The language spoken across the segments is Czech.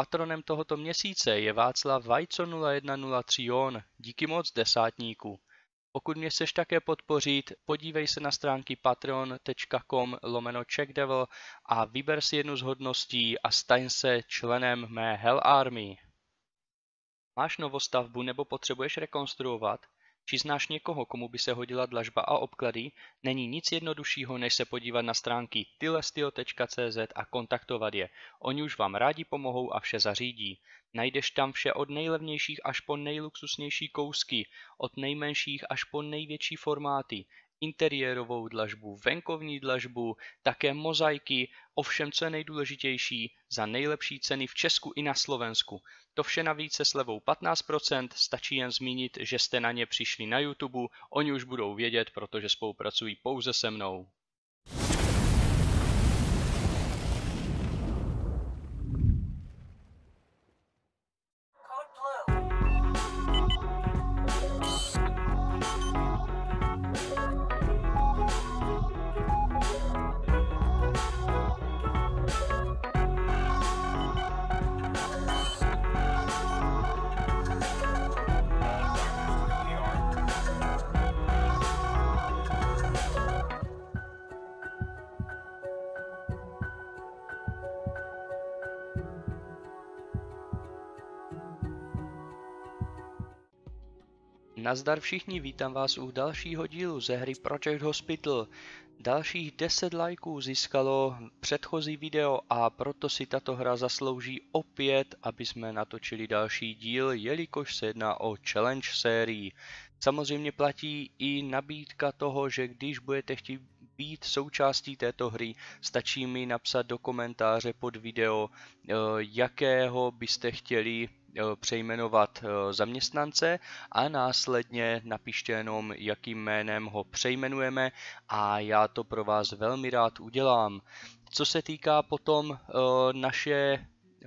Patronem tohoto měsíce je Václav Vajco 0103 on. Díky moc desátníku. Pokud mě chceš také podpořit, podívej se na stránky patreon.com lomeno checkdevil a vyber si jednu z hodností a staň se členem mé Hell Army. Máš novostavbu nebo potřebuješ rekonstruovat? Či znáš někoho, komu by se hodila dlažba a obklady? Není nic jednoduššího, než se podívat na stránky tylestio.cz a kontaktovat je. Oni už vám rádi pomohou a vše zařídí. Najdeš tam vše od nejlevnějších až po nejluxusnější kousky, od nejmenších až po největší formáty interiérovou dlažbu, venkovní dlažbu, také mozaiky, ovšem co je nejdůležitější, za nejlepší ceny v Česku i na Slovensku. To vše navíc se slevou 15%, stačí jen zmínit, že jste na ně přišli na YouTube, oni už budou vědět, protože spolupracují pouze se mnou. Nazdar všichni, vítám vás u dalšího dílu ze hry Project Hospital. Dalších 10 lajků získalo předchozí video a proto si tato hra zaslouží opět, aby jsme natočili další díl, jelikož se jedná o challenge sérii. Samozřejmě platí i nabídka toho, že když budete chtít být součástí této hry, stačí mi napsat do komentáře pod video, eh, jakého byste chtěli eh, přejmenovat eh, zaměstnance a následně napište jenom, jakým jménem ho přejmenujeme a já to pro vás velmi rád udělám. Co se týká potom naše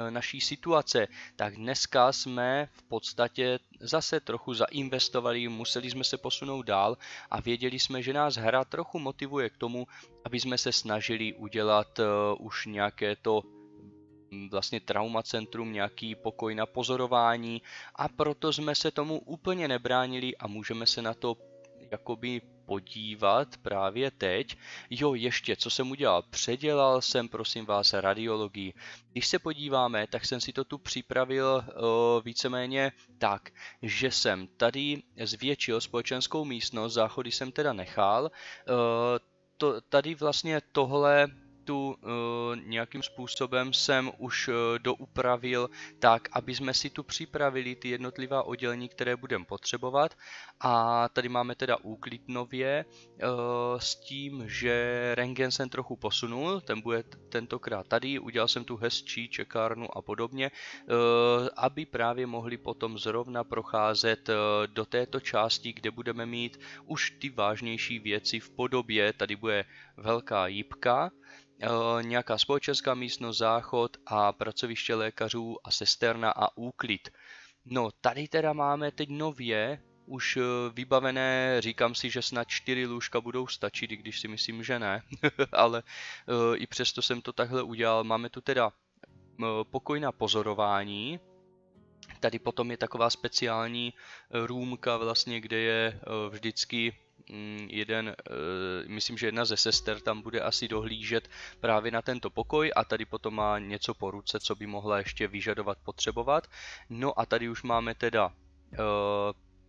naší situace, tak dneska jsme v podstatě zase trochu zainvestovali, museli jsme se posunout dál a věděli jsme, že nás hra trochu motivuje k tomu, aby jsme se snažili udělat uh, už nějaké to hm, vlastně traumacentrum, nějaký pokoj na pozorování a proto jsme se tomu úplně nebránili a můžeme se na to jakoby podívat právě teď. Jo, ještě, co jsem udělal? Předělal jsem, prosím vás, radiologii. Když se podíváme, tak jsem si to tu připravil o, víceméně tak, že jsem tady zvětšil společenskou místnost, záchody jsem teda nechal. O, to, tady vlastně tohle tu uh, nějakým způsobem jsem už uh, doupravil tak, aby jsme si tu připravili ty jednotlivá oddělení, které budeme potřebovat. A tady máme teda úklid nově uh, s tím, že rengen jsem trochu posunul, ten bude tentokrát tady, udělal jsem tu hezčí čekárnu a podobně, aby právě mohli potom zrovna procházet do této části, kde budeme mít už ty vážnější věci v podobě, tady bude velká jípka, Eh, nějaká společenská místnost, záchod a pracoviště lékařů a sesterna a úklid. No, tady teda máme teď nově už eh, vybavené, říkám si, že snad čtyři lůžka budou stačit, i když si myslím, že ne, ale eh, i přesto jsem to takhle udělal. Máme tu teda pokoj na pozorování, tady potom je taková speciální růmka vlastně, kde je vždycky jeden, eh, myslím, že jedna ze sester tam bude asi dohlížet právě na tento pokoj a tady potom má něco po ruce, co by mohla ještě vyžadovat, potřebovat. No a tady už máme teda eh,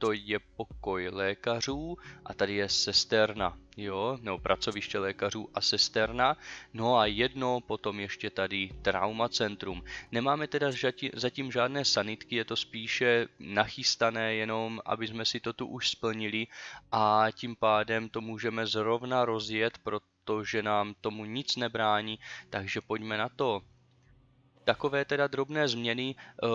to je pokoj lékařů a tady je sesterna, jo, nebo pracoviště lékařů a sesterna. No a jedno potom ještě tady trauma centrum. Nemáme teda zatím žádné sanitky, je to spíše nachystané jenom, aby jsme si to tu už splnili a tím pádem to můžeme zrovna rozjet, protože nám tomu nic nebrání, takže pojďme na to takové teda drobné změny. Eh,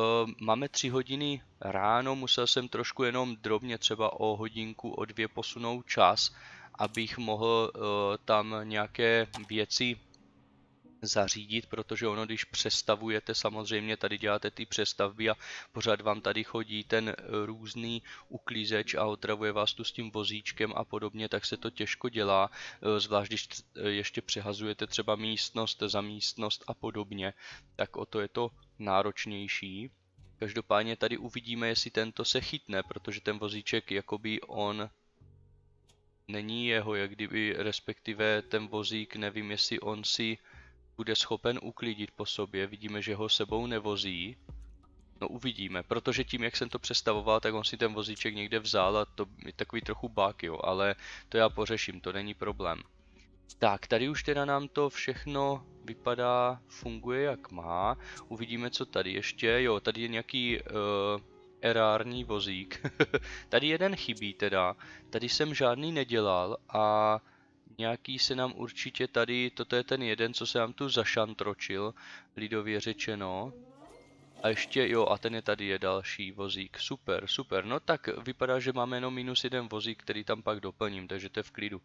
máme tři hodiny ráno, musel jsem trošku jenom drobně třeba o hodinku, o dvě posunout čas, abych mohl eh, tam nějaké věci zařídit, protože ono, když přestavujete, samozřejmě tady děláte ty přestavby a pořád vám tady chodí ten různý uklízeč a otravuje vás tu s tím vozíčkem a podobně, tak se to těžko dělá, e, zvlášť když ještě přehazujete třeba místnost za místnost a podobně, tak o to je to náročnější. Každopádně tady uvidíme, jestli tento se chytne, protože ten vozíček jakoby on není jeho, jak kdyby respektive ten vozík, nevím jestli on si bude schopen uklidit po sobě, vidíme, že ho sebou nevozí. No uvidíme, protože tím, jak jsem to představoval, tak on si ten vozíček někde vzal a to je takový trochu bák, jo, ale to já pořeším, to není problém. Tak, tady už teda nám to všechno vypadá, funguje jak má. Uvidíme, co tady ještě. Jo, tady je nějaký uh, erární vozík. tady jeden chybí teda. Tady jsem žádný nedělal a nějaký se nám určitě tady, toto je ten jeden, co se nám tu zašantročil, lidově řečeno. A ještě, jo, a ten je tady je další vozík. Super, super. No tak vypadá, že máme jenom minus jeden vozík, který tam pak doplním, takže to je v klidu.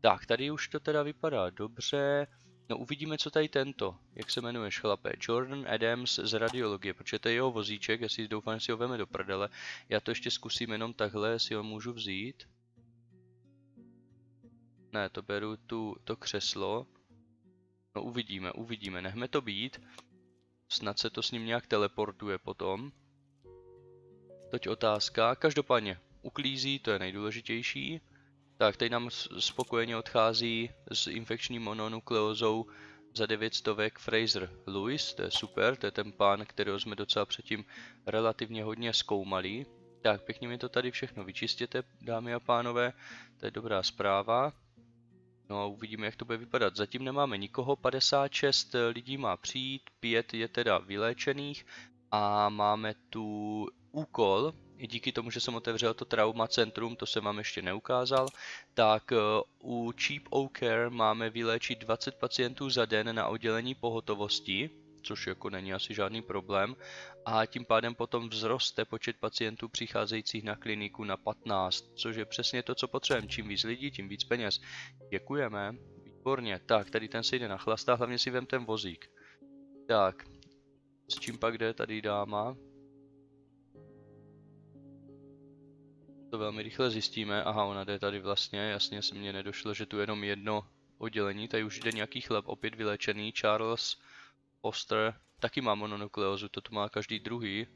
Tak, tady už to teda vypadá dobře. No uvidíme, co tady tento, jak se jmenuješ chlape, Jordan Adams z radiologie, protože to je jeho vozíček, jestli doufám, že si ho veme do prdele. Já to ještě zkusím jenom takhle, jestli ho můžu vzít. Ne, to beru tu, to křeslo. No uvidíme, uvidíme, nechme to být. Snad se to s ním nějak teleportuje potom. Toť otázka, každopádně uklízí, to je nejdůležitější. Tak, tady nám spokojeně odchází s infekční mononukleózou za 900 Fraser Lewis, to je super, to je ten pán, kterého jsme docela předtím relativně hodně zkoumali. Tak, pěkně mi to tady všechno vyčistěte, dámy a pánové, to je dobrá zpráva. No uvidíme, jak to bude vypadat. Zatím nemáme nikoho, 56 lidí má přijít, 5 je teda vyléčených a máme tu úkol, i díky tomu, že jsem otevřel to trauma centrum, to jsem vám ještě neukázal, tak eh, u Cheap O Care máme vyléčit 20 pacientů za den na oddělení pohotovosti, což jako není asi žádný problém, a tím pádem potom vzroste počet pacientů přicházejících na kliniku na 15, což je přesně to, co potřebujeme. Čím víc lidí, tím víc peněz. Děkujeme. Výborně. Tak, tady ten se jde nachlastá, hlavně si vem ten vozík. Tak, s čím pak jde tady dáma? To velmi rychle zjistíme. Aha, ona jde tady vlastně, jasně se mně nedošlo, že tu jenom jedno oddělení. Tady už jde nějaký chlap, opět vylečený. Charles Foster taky má mononukleózu, to tu má každý druhý.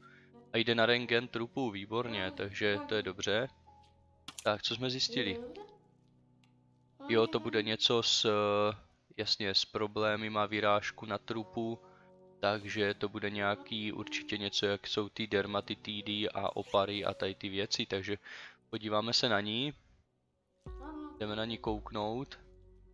A jde na rengen trupů, výborně, takže to je dobře. Tak, co jsme zjistili? Jo, to bude něco s, jasně, s problémy, má vyrážku na trupu, takže to bude nějaký určitě něco, jak jsou ty dermatitidy a opary a tady ty věci, takže podíváme se na ní. Jdeme na ní kouknout.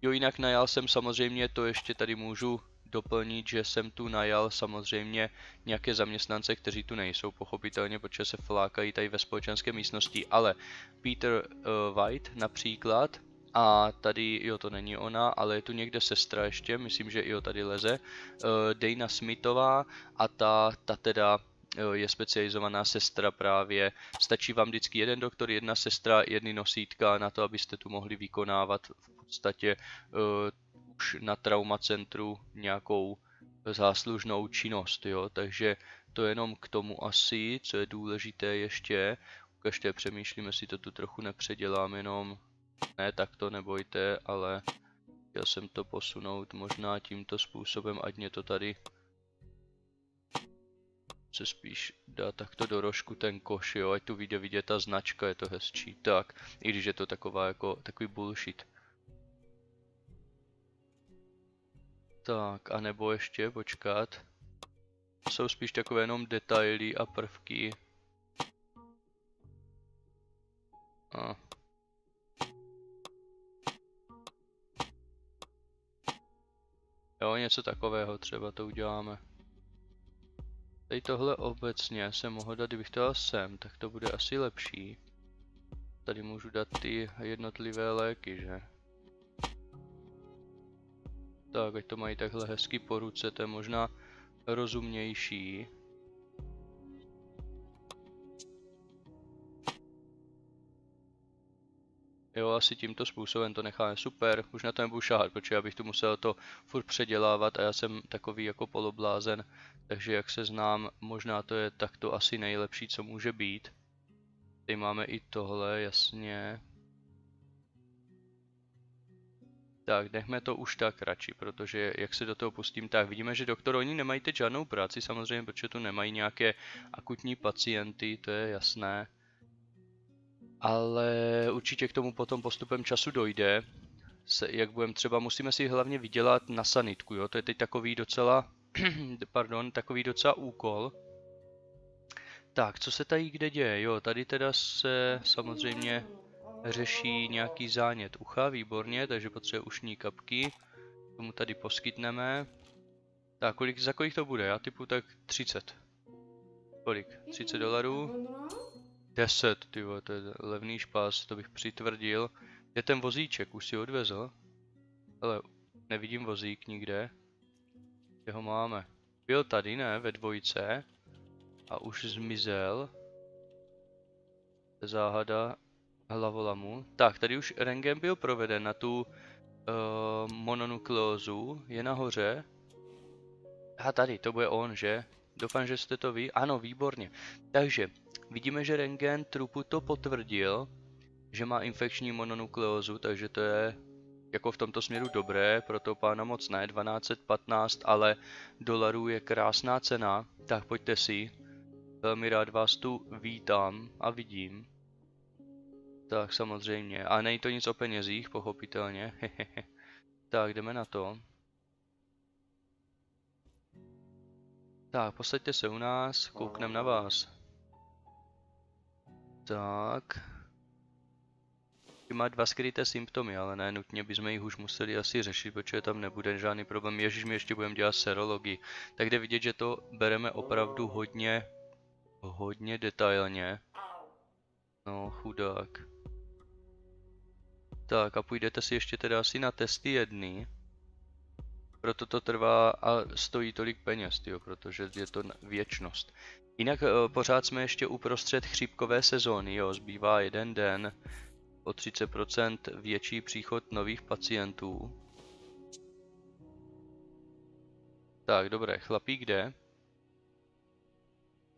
Jo, jinak najal jsem samozřejmě, to ještě tady můžu doplnit, že jsem tu najal samozřejmě nějaké zaměstnance, kteří tu nejsou, pochopitelně, protože se flákají tady ve společenské místnosti, ale Peter uh, White například, a tady, jo to není ona, ale je tu někde sestra ještě, myslím, že jo tady leze, uh, Dana Smithová a ta, ta teda uh, je specializovaná sestra právě. Stačí vám vždycky jeden doktor, jedna sestra, jedny nosítka na to, abyste tu mohli vykonávat v podstatě uh, už na traumacentru nějakou záslužnou činnost, jo, takže to jenom k tomu asi, co je důležité ještě, ukažte, přemýšlím, jestli to tu trochu nepředělám jenom, ne, tak to nebojte, ale chtěl jsem to posunout možná tímto způsobem, ať mě to tady se spíš dá takto do rožku ten koš, jo, ať tu vyjde vidět ta značka, je to hezčí, tak, i když je to taková jako, takový bullshit. Tak, anebo ještě počkat. Jsou spíš takové jenom detaily a prvky. A. Jo, něco takového třeba to uděláme. Tady tohle obecně jsem mohl dát, kdybych to dal sem, tak to bude asi lepší. Tady můžu dát ty jednotlivé léky, že? Tak, ať to mají takhle hezky po ruce, to je možná rozumnější. Jo, asi tímto způsobem to necháme super, už na to nebudu šáhat, protože já bych tu musel to furt předělávat a já jsem takový jako poloblázen, takže jak se znám, možná to je takto asi nejlepší, co může být. Tady máme i tohle, jasně. Tak, nechme to už tak radši, protože jak se do toho pustím, tak vidíme, že doktor, oni nemají teď žádnou práci, samozřejmě, protože tu nemají nějaké akutní pacienty, to je jasné. Ale určitě k tomu potom postupem času dojde. Se, jak budeme třeba, musíme si hlavně vydělat na sanitku, jo, to je teď takový docela, pardon, takový docela úkol. Tak, co se tady kde děje? Jo, tady teda se samozřejmě řeší nějaký zánět ucha, výborně, takže potřebuje ušní kapky. Tomu tady poskytneme. Tak, kolik, za kolik to bude? Já typu tak 30. Kolik? 30 dolarů? 10, ty to je levný špás, to bych přitvrdil. Je ten vozíček, už si odvezl? Ale nevidím vozík nikde. Kde ho máme? Byl tady, ne? Ve dvojce. A už zmizel. Záhada hlavolamu. Tak, tady už rengen byl proveden na tu uh, mononukleózu. Je nahoře. A tady, to bude on, že? Doufám, že jste to ví. Ano, výborně. Takže, vidíme, že rengen trupu to potvrdil, že má infekční mononukleózu, takže to je jako v tomto směru dobré, pro toho pána moc ne, 1215, ale dolarů je krásná cena, tak pojďte si. Velmi rád vás tu vítám a vidím. Tak samozřejmě. A není to nic o penězích, pochopitelně. tak, jdeme na to. Tak, posaďte se u nás, kouknem na vás. Tak. Má dva skryté symptomy, ale ne nutně bychom jich už museli asi řešit, protože tam nebude žádný problém. Ježíš, my ještě budeme dělat serologii. Tak jde vidět, že to bereme opravdu hodně, hodně detailně. No, chudák. Tak a půjdete si ještě teda asi na testy jedny. Proto to trvá a stojí tolik peněz, tyjo, protože je to věčnost. Jinak uh, pořád jsme ještě uprostřed chřipkové sezóny, jo, zbývá jeden den, o 30% větší příchod nových pacientů. Tak, dobré, chlapík jde.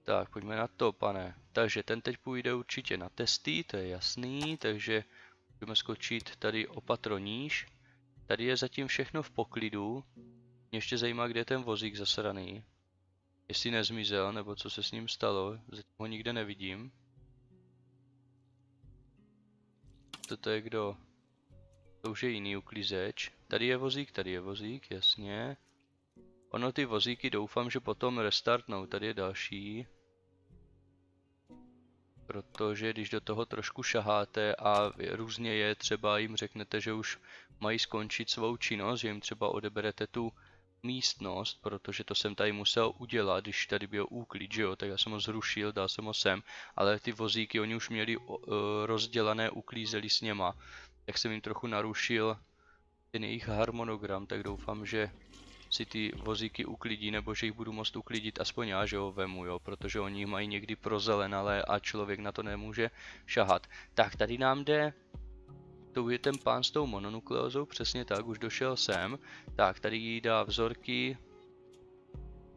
Tak, pojďme na to, pane. Takže ten teď půjde určitě na testy, to je jasný, takže Můžeme skočit tady opatro níž. Tady je zatím všechno v poklidu. Mě ještě zajímá, kde je ten vozík zasraný. Jestli nezmizel, nebo co se s ním stalo. Zatím ho nikde nevidím. Toto je kdo? To už je jiný uklízeč. Tady je vozík, tady je vozík, jasně. Ono ty vozíky doufám, že potom restartnou. Tady je další protože když do toho trošku šaháte a různě je třeba jim řeknete, že už mají skončit svou činnost, že jim třeba odeberete tu místnost, protože to jsem tady musel udělat, když tady byl úklid, že jo, tak já jsem ho zrušil, dal jsem ho sem, ale ty vozíky oni už měli uh, rozdělané, uklízeli s něma, tak jsem jim trochu narušil ten jejich harmonogram, tak doufám, že si ty vozíky uklidí, nebo že jich budu moct uklidit aspoň já, že ho vemu, jo, protože oni mají někdy prozelenalé a člověk na to nemůže šahat. Tak tady nám jde to je ten pán s tou mononukleózou, přesně tak, už došel sem. Tak, tady jí dá vzorky,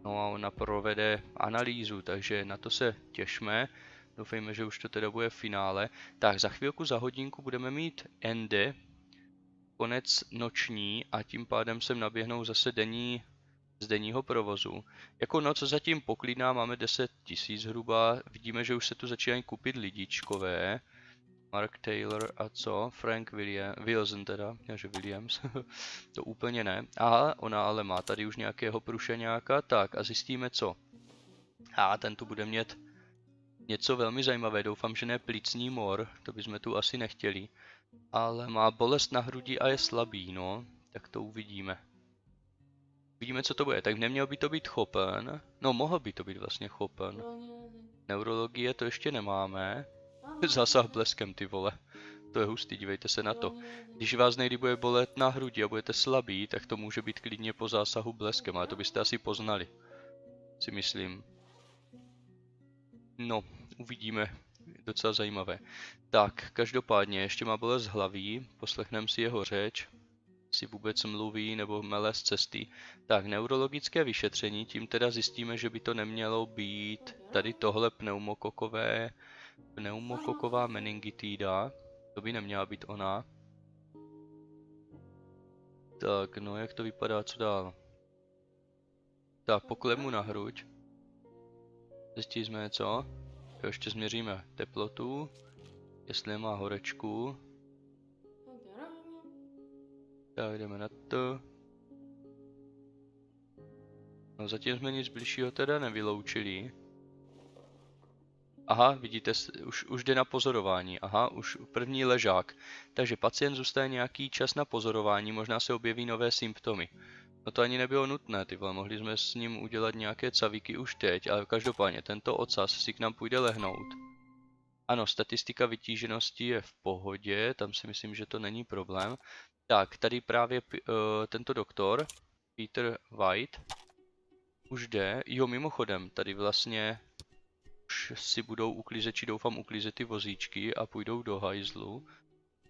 no a ona provede analýzu, takže na to se těšme. Doufejme, že už to teda bude v finále. Tak, za chvilku, za hodinku budeme mít Ende, konec noční a tím pádem sem naběhnou zase denní z denního provozu. Jako noc zatím poklidná, máme 10 tisíc zhruba, vidíme, že už se tu začínají kupit lidičkové. Mark Taylor a co? Frank William, Wilson teda, že Williams, to úplně ne. Aha, ona ale má tady už nějakého prušeňáka, tak a zjistíme co. A ten tu bude mít něco velmi zajímavé, doufám, že ne plicní mor, to bychom tu asi nechtěli ale má bolest na hrudi a je slabý, no. Tak to uvidíme. Uvidíme, co to bude. Tak neměl by to být chopen. No, mohl by to být vlastně chopen. Neurologie to ještě nemáme. Zásah bleskem, ty vole. To je hustý, dívejte se na to. Když vás nejdy bude bolet na hrudi a budete slabý, tak to může být klidně po zásahu bleskem, ale to byste asi poznali. Si myslím. No, uvidíme, docela zajímavé. Tak, každopádně ještě má bolest hlaví, poslechneme si jeho řeč, si vůbec mluví nebo mele z cesty. Tak, neurologické vyšetření, tím teda zjistíme, že by to nemělo být tady tohle pneumokokové, pneumokoková meningitída, to by neměla být ona. Tak, no jak to vypadá, co dál? Tak, poklemu na hruď. Zjistili jsme něco. Jo, ještě změříme teplotu. Jestli má horečku. Tak, jdeme na to. No zatím jsme nic bližšího teda nevyloučili. Aha, vidíte, už, už jde na pozorování. Aha, už první ležák. Takže pacient zůstane nějaký čas na pozorování, možná se objeví nové symptomy. No to ani nebylo nutné, ty vole, mohli jsme s ním udělat nějaké cavíky už teď, ale každopádně tento ocas si k nám půjde lehnout. Ano, statistika vytíženosti je v pohodě, tam si myslím, že to není problém. Tak, tady právě uh, tento doktor, Peter White, už jde. Jo, mimochodem, tady vlastně už si budou uklízeči, doufám, uklízet ty vozíčky a půjdou do hajzlu.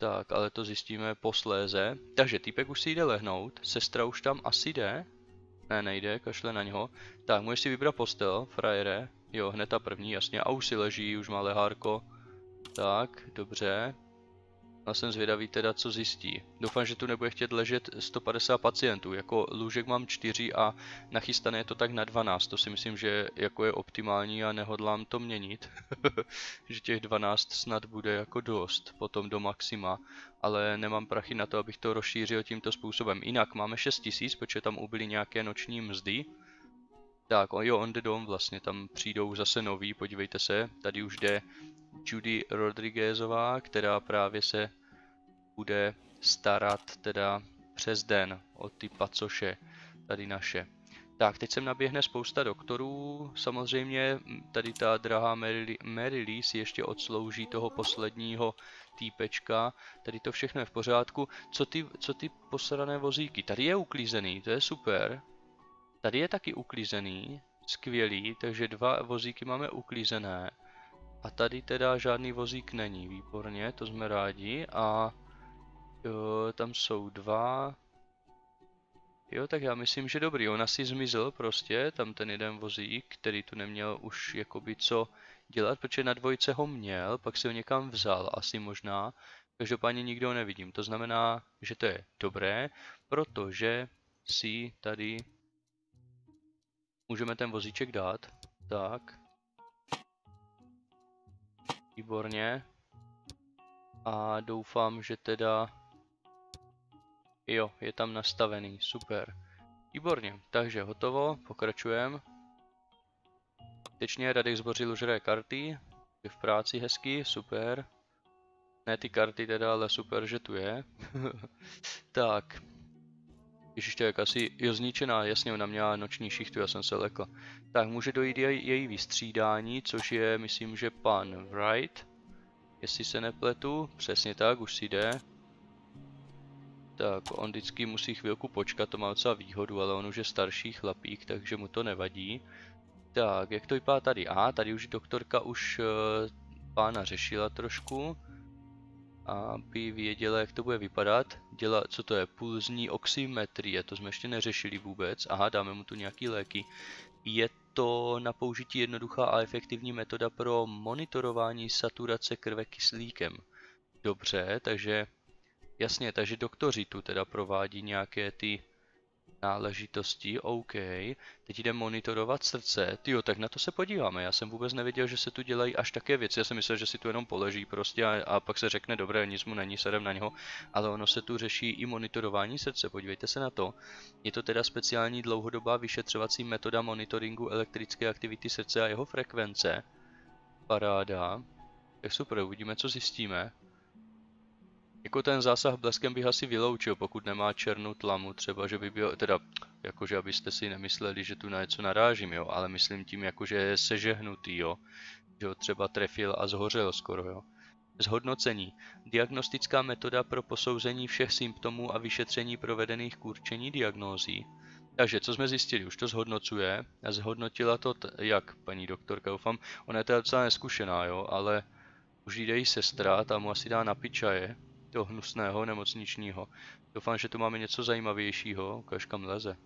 Tak, ale to zjistíme posléze. Takže týpek už si jde lehnout, sestra už tam asi jde. Ne, nejde, kašle na něho. Tak, můžeš si vybrat postel, frajere. Jo, hned ta první, jasně. A už si leží, už má lehárko. Tak, dobře. Já jsem zvědavý teda, co zjistí. Doufám, že tu nebude chtět ležet 150 pacientů. Jako lůžek mám 4 a nachystané je to tak na 12. To si myslím, že jako je optimální a nehodlám to měnit. že těch 12 snad bude jako dost, potom do maxima. Ale nemám prachy na to, abych to rozšířil tímto způsobem. Jinak máme 6000, protože tam ubyly nějaké noční mzdy. Tak, jo, on the dom, vlastně tam přijdou zase noví, podívejte se, tady už jde Judy Rodriguezová, která právě se bude starat teda přes den o ty pacoše, tady naše. Tak, teď sem naběhne spousta doktorů, samozřejmě tady ta drahá Mary, Mary Lee si ještě odslouží toho posledního týpečka, tady to všechno je v pořádku. Co ty, co ty posrané vozíky? Tady je uklízený, to je super. Tady je taky uklízený, skvělý, takže dva vozíky máme uklízené. A tady teda žádný vozík není, výborně, to jsme rádi. A jo, tam jsou dva. Jo, tak já myslím, že dobrý, on asi zmizel prostě, tam ten jeden vozík, který tu neměl už jakoby co dělat, protože na dvojce ho měl, pak si ho někam vzal, asi možná. Každopádně nikdo ho nevidím, to znamená, že to je dobré, protože si tady můžeme ten vozíček dát. Tak, Výborně. A doufám, že teda... Jo, je tam nastavený, super. Výborně, takže hotovo, pokračujeme. Tečně Radek zbořil už karty, je v práci hezky, super. Ne ty karty teda, ale super, že tu je. tak. Ještě jak asi je zničená, jasně, ona měla noční šichtu, já jsem se lekl. Tak může dojít jej, její vystřídání, což je, myslím, že pan Wright. Jestli se nepletu, přesně tak, už si jde. Tak, on vždycky musí chvilku počkat, to má docela výhodu, ale on už je starší chlapík, takže mu to nevadí. Tak, jak to vypadá tady? Aha, tady už doktorka už uh, pána řešila trošku aby věděla, jak to bude vypadat. Dělá, co to je, pulzní oximetrie, to jsme ještě neřešili vůbec. Aha, dáme mu tu nějaký léky. Je to na použití jednoduchá a efektivní metoda pro monitorování saturace krve kyslíkem. Dobře, takže jasně, takže doktoři tu teda provádí nějaké ty náležitosti, OK. Teď jde monitorovat srdce. Tyjo, tak na to se podíváme. Já jsem vůbec nevěděl, že se tu dělají až také věci. Já jsem myslel, že si tu jenom poleží prostě a, a pak se řekne, dobré, nic mu není, sedem na něho. Ale ono se tu řeší i monitorování srdce. Podívejte se na to. Je to teda speciální dlouhodobá vyšetřovací metoda monitoringu elektrické aktivity srdce a jeho frekvence. Paráda. Tak super, uvidíme, co zjistíme. Jako ten zásah bleskem bych asi vyloučil, pokud nemá černou tlamu, třeba, že by byl, teda, jakože abyste si nemysleli, že tu na něco narážím, jo, ale myslím tím, jakože je sežehnutý, jo, že ho třeba trefil a zhořel skoro, jo. Zhodnocení. Diagnostická metoda pro posouzení všech symptomů a vyšetření provedených k určení diagnózí. Takže, co jsme zjistili? Už to zhodnocuje. A zhodnotila to, jak, paní doktorka, doufám. Ona je teda docela neskušená, jo, ale už jde jí sestra, tam mu asi dá na pičaje toho hnusného nemocničního. Doufám, že tu máme něco zajímavějšího. Ukaž kam leze.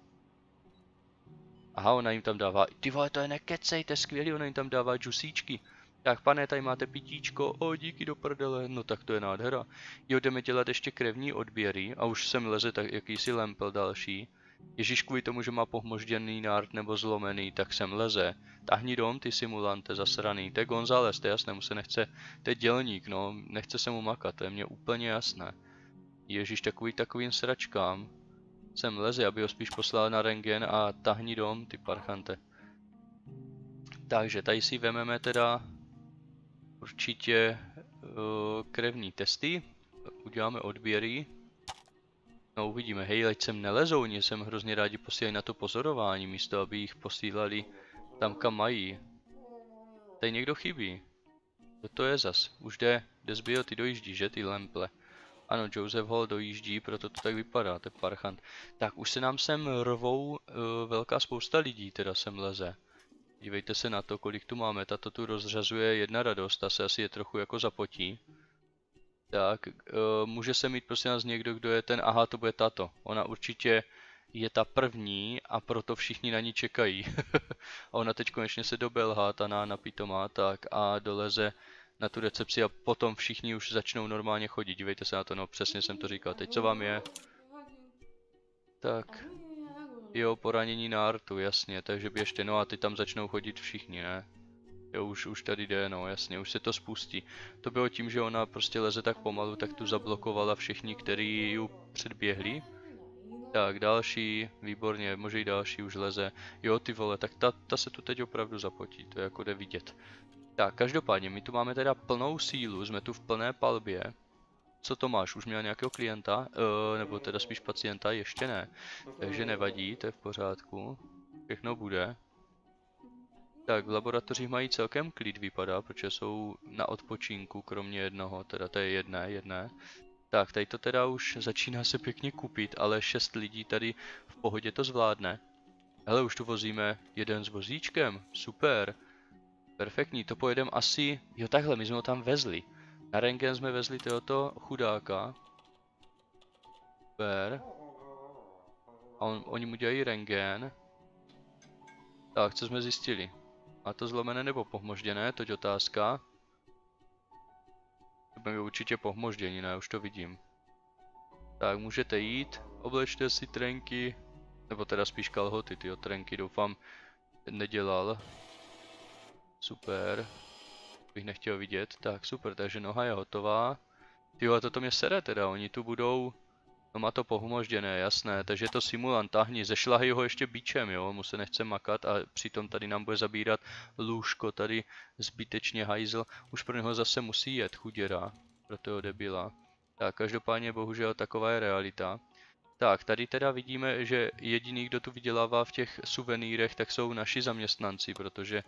Aha, ona jim tam dává, ty vole, to je nekecej, to je skvělý, ona jim tam dává džusíčky. Tak pane, tady máte pitíčko, o díky do prdele, no tak to je nádhera. Jo, jdeme dělat ještě krevní odběry a už sem leze tak jakýsi lempel další. Ježíš kvůli tomu, že má pohmožděný nárt nebo zlomený, tak sem leze. Tahni dom, ty simulante, zasraný. To je González, to je jasné, mu se nechce, to je dělník, no, nechce se mu makat, to je mně úplně jasné. Ježíš takový takovým sračkám. Sem leze, aby ho spíš poslal na rengen a tahni dom, ty parchante. Takže tady si vememe teda určitě uh, krevní testy, uděláme odběry. No uvidíme, hej, ať sem nelezou, oni sem hrozně rádi posílají na to pozorování, místo aby jich posílali tam, kam mají. Tady někdo chybí. Co to je zas? Už jde, jde zbyl, ty dojíždí, že, ty lemple. Ano, Joseph Hall dojíždí, proto to tak vypadá, to je parchant. Tak, už se nám sem rvou uh, velká spousta lidí, teda sem leze. Dívejte se na to, kolik tu máme. Tato tu rozřazuje jedna radost, ta se asi je trochu jako zapotí. Tak, uh, může se mít prosím nás někdo, kdo je ten, aha, to bude tato. Ona určitě je ta první a proto všichni na ní čekají. a ona teď konečně se dobelhá, ta na napitomá, tak a doleze na tu recepci a potom všichni už začnou normálně chodit. Dívejte se na to, no přesně jsem to říkal. Teď co vám je? Tak, Jo, poranění na artu, jasně, takže běžte, no a ty tam začnou chodit všichni, ne? Jo, už, už tady jde, no jasně, už se to spustí. To bylo tím, že ona prostě leze tak pomalu, tak tu zablokovala všichni, kteří ji předběhli. Tak, další, výborně, může i další už leze. Jo, ty vole, tak ta, ta se tu teď opravdu zapotí, to je jako jde vidět. Tak, každopádně, my tu máme teda plnou sílu, jsme tu v plné palbě. Co to máš? Už měl nějakého klienta? Uh, nebo teda spíš pacienta? Ještě ne. Takže nevadí, to je v pořádku. Všechno bude. Tak, v laboratořích mají celkem klid vypadá, protože jsou na odpočinku, kromě jednoho, teda to je jedné, jedné. Tak, tady to teda už začíná se pěkně kupit, ale šest lidí tady v pohodě to zvládne. Hele, už tu vozíme jeden s vozíčkem, super. Perfektní, to pojedem asi, jo takhle, my jsme ho tam vezli. Na rengen jsme vezli tohoto chudáka. Super. A on, oni mu dělají rengen. Tak, co jsme zjistili? A to zlomené nebo pohmožděné, toť otázka. To bude určitě pohmoždění, ne, už to vidím. Tak, můžete jít, oblečte si trenky, nebo teda spíš kalhoty, ty trenky doufám nedělal. Super bych nechtěl vidět. Tak super, takže noha je hotová. Tyjo, toto mě sere teda, oni tu budou... No má to pohumožděné, jasné, takže je to simulant, tahni, zešlahy ho ještě bičem, jo, mu se nechce makat a přitom tady nám bude zabírat lůžko, tady zbytečně hajzl, už pro něho zase musí jet, chuděra, pro toho debila. Tak, každopádně bohužel taková je realita. Tak, tady teda vidíme, že jediný, kdo tu vydělává v těch suvenýrech, tak jsou naši zaměstnanci, protože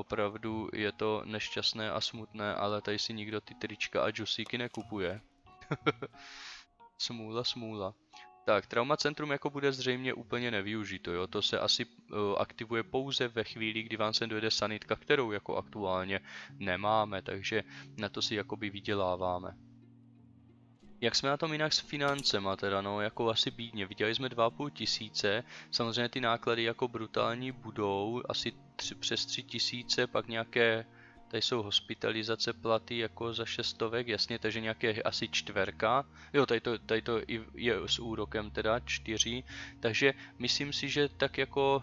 Opravdu je to nešťastné a smutné, ale tady si nikdo ty trička a džusíky nekupuje. smůla, smůla. Tak, trauma centrum jako bude zřejmě úplně nevyužito, jo. To se asi uh, aktivuje pouze ve chvíli, kdy vám se dojde sanitka, kterou jako aktuálně nemáme, takže na to si jakoby vyděláváme. Jak jsme na tom jinak s financema teda, no, jako asi bídně. Viděli jsme 2,5 tisíce, samozřejmě ty náklady jako brutální budou, asi tři, přes 3 tisíce, pak nějaké, tady jsou hospitalizace platy jako za šestovek, jasně, takže nějaké asi čtverka, jo, tady to, tady to je s úrokem teda čtyři, takže myslím si, že tak jako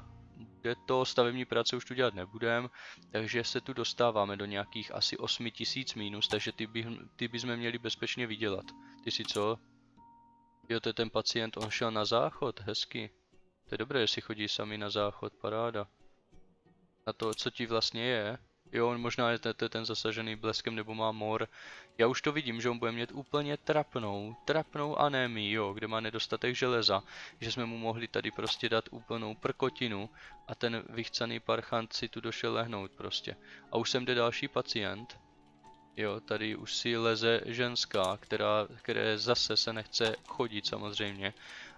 kde to stavební práce už tu dělat nebudem, takže se tu dostáváme do nějakých asi 8000 minus, takže ty, by, ty bychom měli bezpečně vydělat. Ty si co? Jo, to je ten pacient, on šel na záchod, hezky. To je dobré, jestli chodí sami na záchod, paráda. Na to, co ti vlastně je. Jo, možná je ten, ten zasažený bleskem nebo má mor. Já už to vidím, že on bude mít úplně trapnou, trapnou anémii, jo, kde má nedostatek železa. Že jsme mu mohli tady prostě dát úplnou prkotinu a ten vychcaný parchant si tu došel lehnout prostě. A už sem jde další pacient. Jo, tady už si leze ženská, která, které zase se nechce chodit samozřejmě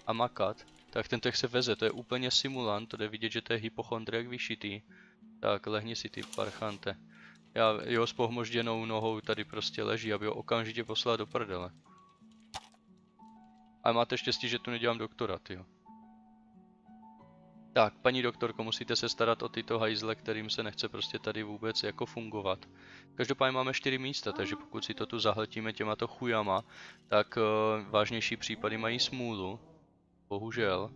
a makat. Tak ten tak se veze, to je úplně simulant, to jde vidět, že to je hypochondriak vyšitý. Tak, lehni si ty parchante. Já jo s pohmožděnou nohou tady prostě leží, aby ho okamžitě poslal do prdele. A máte štěstí, že tu nedělám doktora, jo. Tak, paní doktorko, musíte se starat o tyto hajzle, kterým se nechce prostě tady vůbec jako fungovat. Každopádně máme čtyři místa, takže pokud si to tu zahltíme těmato chujama, tak uh, vážnější případy mají smůlu. Bohužel.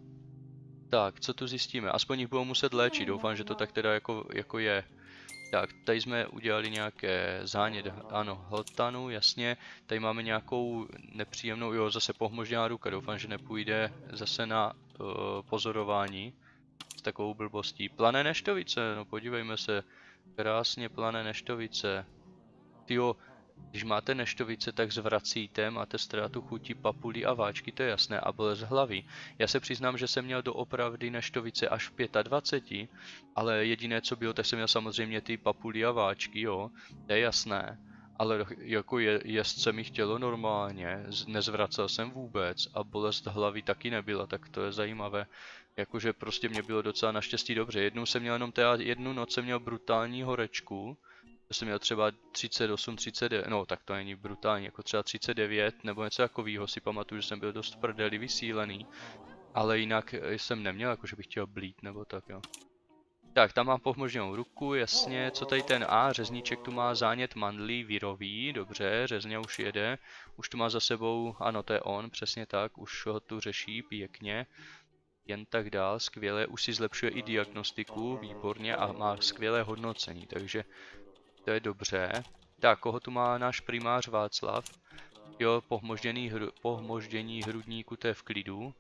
Tak, co tu zjistíme? Aspoň jich budou muset léčit, doufám, že to tak teda jako, jako je. Tak, tady jsme udělali nějaké zánět, ano, hltanu, jasně. Tady máme nějakou nepříjemnou, jo, zase pohmožděná ruka, doufám, že nepůjde zase na uh, pozorování s takovou blbostí. Plané neštovice, no podívejme se, krásně plané neštovice. Tyjo, když máte neštovice, tak zvracíte, máte ztrátu chutí papulí a váčky, to je jasné, a bolest hlavy. Já se přiznám, že jsem měl doopravdy neštovice až v 25, ale jediné, co bylo, tak jsem měl samozřejmě ty papulí a váčky, jo, to je jasné. Ale jako je, jest se mi chtělo normálně, nezvracel jsem vůbec a bolest hlavy taky nebyla, tak to je zajímavé. Jakože prostě mě bylo docela naštěstí dobře. Jednou jsem měl jenom teda jednu noc jsem měl brutální horečku, jsem měl třeba 38, 39, no tak to není brutální, jako třeba 39 nebo něco takového si pamatuju, že jsem byl dost prdeli vysílený. Ale jinak jsem neměl, jako že bych chtěl blít nebo tak jo. Tak, tam mám pohmožněnou ruku, jasně, co tady ten A, řezníček tu má zánět mandlí virový, dobře, řezně už jede, už tu má za sebou, ano, to je on, přesně tak, už ho tu řeší pěkně, jen tak dál, skvěle, už si zlepšuje i diagnostiku, výborně a má skvělé hodnocení, takže to je dobře. Tak, koho tu má náš primář Václav? Jo, pohmožděný hru, pohmoždění hrudníku, to je v klidu.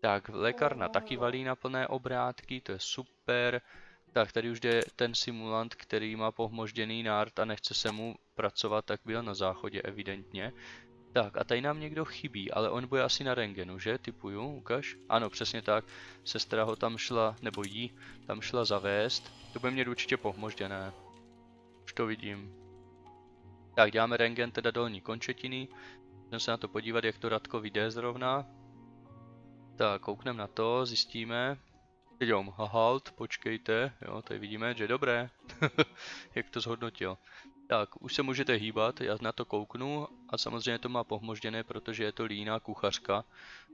Tak, lékarna taky valí na plné obrátky, to je super. Tak, tady už jde ten simulant, který má pohmožděný nárt a nechce se mu pracovat, tak byl na záchodě evidentně. Tak, a tady nám někdo chybí, ale on bude asi na rengenu, že? Typuju, ukaž. Ano, přesně tak. Sestra ho tam šla, nebo jí tam šla zavést. To bude mít určitě pohmožděné. Už to vidím. Tak, děláme rengen teda dolní končetiny. Můžeme se na to podívat, jak to Radko vyjde zrovna. Tak, koukneme na to, zjistíme. Teď halt, počkejte, jo, tady vidíme, že dobré. jak to zhodnotil. Tak, už se můžete hýbat, já na to kouknu a samozřejmě to má pohmožděné, protože je to líná kuchařka.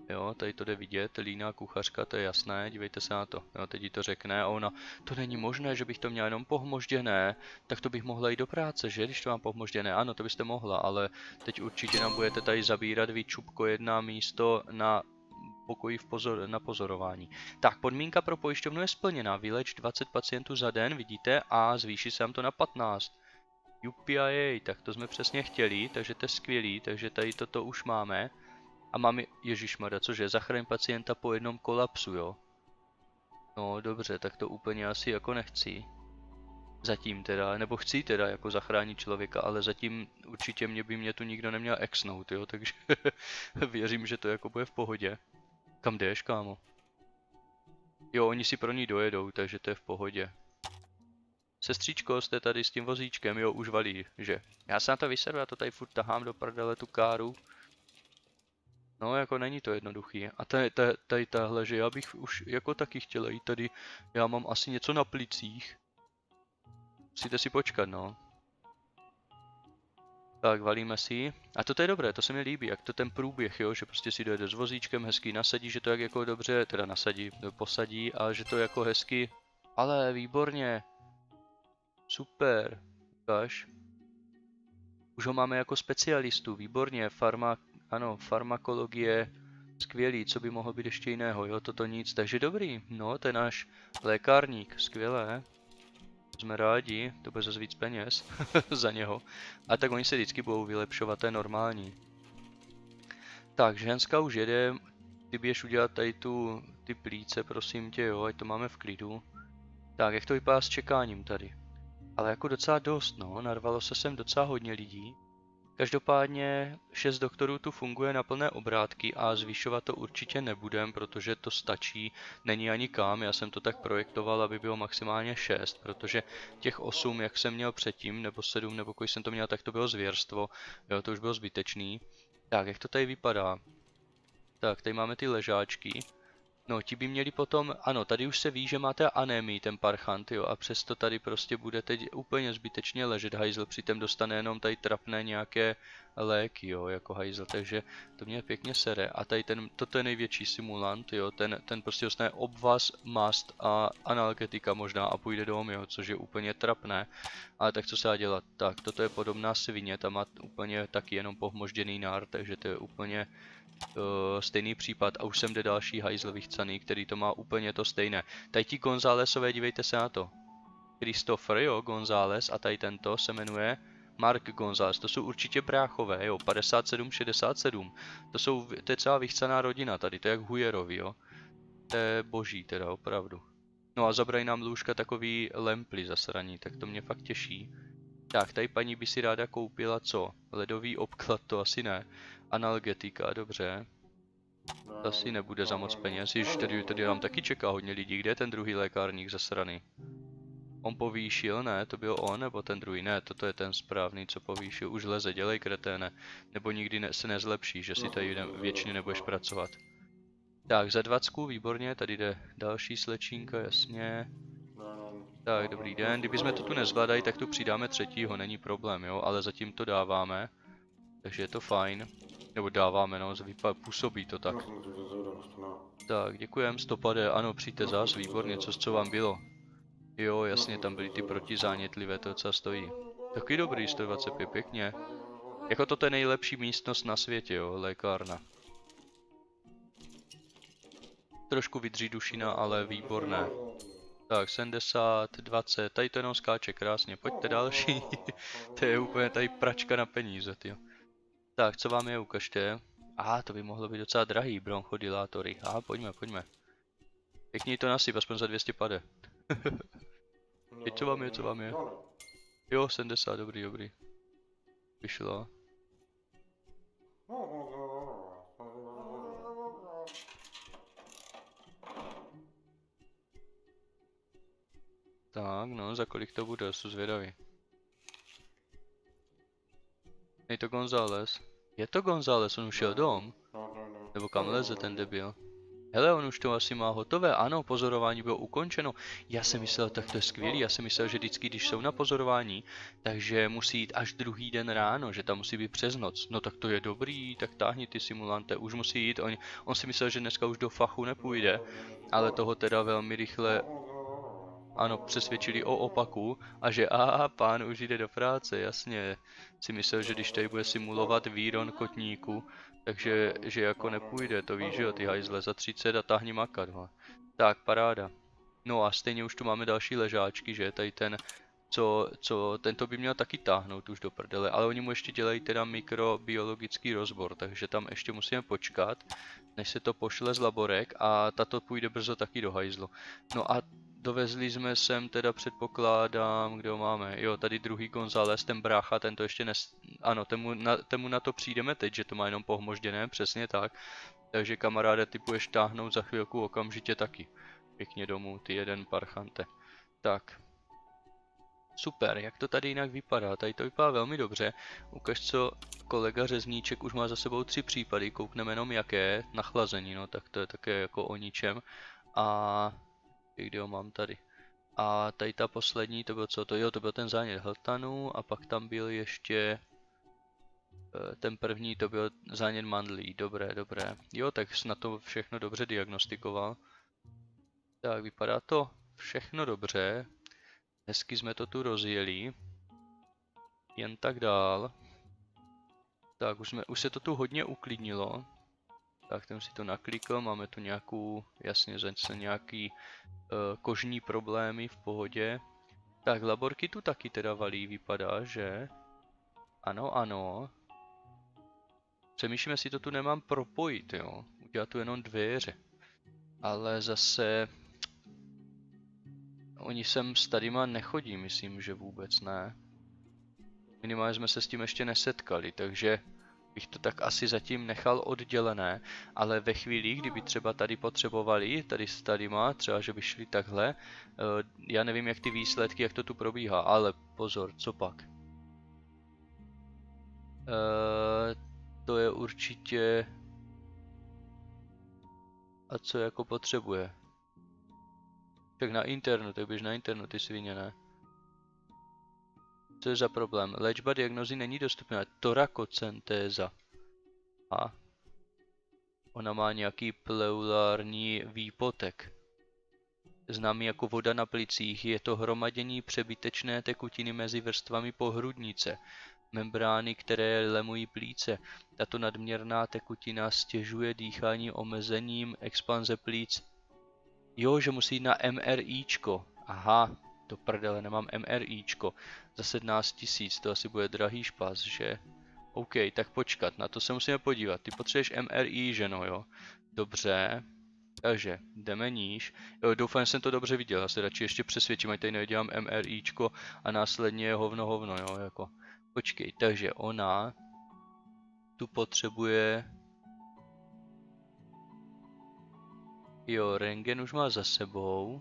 Jo, tady to jde vidět, líná kuchařka, to je jasné, dívejte se na to. Jo, teď jí to řekne a ona, to není možné, že bych to měla jenom pohmožděné, tak to bych mohla jít do práce, že, když to mám pohmožděné. Ano, to byste mohla, ale teď určitě nám budete tady zabírat výčupko jedna místo na pokoji v pozor, na pozorování. Tak, podmínka pro pojišťovnu je splněna. Vyleč 20 pacientů za den, vidíte, a zvýší se nám to na 15. UPIA, tak to jsme přesně chtěli, takže to je skvělý, takže tady toto už máme. A máme, ježišmarja, cože, zachraň pacienta po jednom kolapsu, jo? No dobře, tak to úplně asi jako nechci. Zatím teda, nebo chci teda jako zachránit člověka, ale zatím určitě mě by mě tu nikdo neměl exnout, jo, takže věřím, že to jako bude v pohodě. Kam jdeš, kámo? Jo, oni si pro ní dojedou, takže to je v pohodě. Sestřičko, jste tady s tím vozíčkem, jo, už valí, že? Já se na to vysedu, já to tady furt tahám do prdele tu káru. No, jako není to jednoduchý. A tady, tady, tady tahle, že já bych už jako taky chtěl jít tady, já mám asi něco na plicích. Musíte si počkat, no. Tak, valíme si. A to je dobré, to se mi líbí, jak to ten průběh, jo, že prostě si dojede s vozíčkem, hezky nasadí, že to jak jako dobře, teda nasadí, posadí, a že to jako hezky, ale výborně, Super, ukáž. Už ho máme jako specialistu, výborně, farma, ano, farmakologie, skvělý, co by mohlo být ještě jiného, jo, toto nic, takže dobrý, no, to je náš lékárník, skvělé. Jsme rádi, to bude zase víc peněz za něho. A tak oni se vždycky budou vylepšovat, to je normální. Tak, ženská už jede, ty běž udělat tady tu, ty plíce, prosím tě, jo, ať to máme v klidu. Tak, jak to vypadá s čekáním tady? Ale jako docela dost, no, narvalo se sem docela hodně lidí. Každopádně šest doktorů tu funguje na plné obrátky a zvyšovat to určitě nebudem, protože to stačí, není ani kam, já jsem to tak projektoval, aby bylo maximálně šest, protože těch osm, jak jsem měl předtím, nebo sedm, nebo kolik jsem to měl, tak to bylo zvěrstvo, jo, to už bylo zbytečný. Tak, jak to tady vypadá? Tak, tady máme ty ležáčky. No, ti by měli potom, ano, tady už se ví, že máte anémii, ten parchant, jo, a přesto tady prostě bude teď úplně zbytečně ležet hajzl, přitom dostane jenom tady trapné nějaké léky, jo, jako hajzl, takže to mě pěkně sere. A tady ten, toto je největší simulant, jo, ten, ten prostě dostane obvaz, mast a analgetika možná a půjde domů, jo, což je úplně trapné. Ale tak co se dá dělat? Tak, toto je podobná svině, ta má úplně taky jenom pohmožděný nár, takže to je úplně uh, stejný případ a už sem jde další hajzl vychcaný, který to má úplně to stejné. Tady ti Gonzálesové, dívejte se na to. Christopher, jo, González a tady tento se jmenuje Mark González, to jsou určitě bráchové, jo, 57, 67. To jsou, to je celá vychcaná rodina tady, to je jak Hujerovi, jo. To je boží teda, opravdu. No a zabrají nám lůžka takový lemply zasraní, tak to mě fakt těší. Tak, tady paní by si ráda koupila co? Ledový obklad, to asi ne. Analgetika, dobře. To asi nebude za moc peněz, již tady, tady vám taky čeká hodně lidí. Kde je ten druhý lékárník zasraný? On povýšil, ne, to byl on, nebo ten druhý, ne, toto je ten správný, co povýšil, už leze, dělej kreténe, nebo nikdy ne, se nezlepší, že si tady ne, věčně nebudeš pracovat. Tak, za dvacku, výborně, tady jde další slečínka, jasně. Tak, dobrý den, kdybychom to tu nezvládali, tak tu přidáme třetího, není problém, jo, ale zatím to dáváme. Takže je to fajn. Nebo dáváme, no, působí to tak. Tak, děkujem, stopade, ano, přijďte zás, výborně, co, co vám bylo? Jo, jasně, tam byly ty protizánětlivé, to co stojí. Taky dobrý, 125, pěkně. Jako to je nejlepší místnost na světě, jo, lékárna. Trošku vydří dušina, ale výborné. Tak, 70, 20, tady to jenom skáče krásně, pojďte další. to je úplně tady pračka na peníze, ty. Tak, co vám je, ukažte. Aha, to by mohlo být docela drahý, bronchodilátory. Aha, pojďme, pojďme. Pěkně to nasyp, aspoň za 200 pade. Teď co vám je, co vám je? Jo, 70, dobrý, dobrý. Vyšlo. Tak, no, za kolik to bude, jsou zvědavý. Je to González. Je to González, on už šel dom? Nebo kam leze ten debil? Hele, on už to asi má hotové, ano, pozorování bylo ukončeno. Já jsem myslel, tak to je skvělý, já jsem myslel, že vždycky, když jsou na pozorování, takže musí jít až druhý den ráno, že tam musí být přes noc. No tak to je dobrý, tak táhni ty simulante, už musí jít, on, on si myslel, že dneska už do fachu nepůjde, ale toho teda velmi rychle ano, přesvědčili o opaku a že a pán už jde do práce, jasně. Si myslel, že když tady bude simulovat výron kotníku, takže že jako nepůjde, to víš, že jo, ty hajzle za 30 a tahni makat, ho. Tak, paráda. No a stejně už tu máme další ležáčky, že, tady ten, co, co, tento by měl taky táhnout už do prdele, ale oni mu ještě dělají teda mikrobiologický rozbor, takže tam ještě musíme počkat, než se to pošle z laborek a tato půjde brzo taky do hajzlu. No a Dovezli jsme sem teda předpokládám, kde ho máme, jo tady druhý González, ten brácha, ten to ještě nes... Ano, temu na, temu na to přijdeme teď, že to má jenom pohmožděné, přesně tak. Takže kamaráde, ty půjdeš táhnout za chvilku okamžitě taky. Pěkně domů, ty jeden parchante. Tak. Super, jak to tady jinak vypadá? Tady to vypadá velmi dobře. Ukaž, co kolega Řezníček už má za sebou tři případy, koukneme jenom jaké, nachlazení, no tak to je také jako o ničem. A kde ho mám tady. A tady ta poslední, to byl co to, jo, to byl ten zánět hltanu a pak tam byl ještě eh, ten první, to byl zánět mandlí, dobré, dobré. Jo, tak snad to všechno dobře diagnostikoval. Tak, vypadá to všechno dobře. Hezky jsme to tu rozjeli. Jen tak dál. Tak, už, jsme, už se to tu hodně uklidnilo. Tak ten si to naklikl, máme tu nějakou, jasně zase nějaký uh, kožní problémy v pohodě. Tak laborky tu taky teda valí, vypadá, že? Ano, ano. Přemýšlím, jestli to tu nemám propojit, jo. Udělat tu jenom dveře. Ale zase... Oni sem s tadyma nechodí, myslím, že vůbec ne. Minimálně jsme se s tím ještě nesetkali, takže bych to tak asi zatím nechal oddělené, ale ve chvíli, kdyby třeba tady potřebovali, tady s tadyma, třeba že by šli takhle, eh, já nevím jak ty výsledky, jak to tu probíhá, ale pozor, co pak? Eh, to je určitě... A co jako potřebuje? Tak na internu, tak běž na internu ty svině, ne? Co je za problém? Léčba diagnozy není dostupná. Torakocentéza. A ona má nějaký pleulární výpotek. Známý jako voda na plicích, je to hromadění přebytečné tekutiny mezi vrstvami pohrudnice, membrány, které lemují plíce. Tato nadměrná tekutina stěžuje dýchání omezením expanze plíc. Jo, že musí na MRIčko. Aha, to prdele, nemám MRIčko. Za 17 tisíc, to asi bude drahý špas, že? OK, tak počkat, na to se musíme podívat. Ty potřebuješ MRI, že no jo? Dobře. Takže, jdeme níž. Jo, doufám, že jsem to dobře viděl. Já se radši ještě přesvědčím, ať tady nedělám MRIčko a následně hovno hovno, jo, jako. Počkej, takže ona tu potřebuje... Jo, rengen už má za sebou.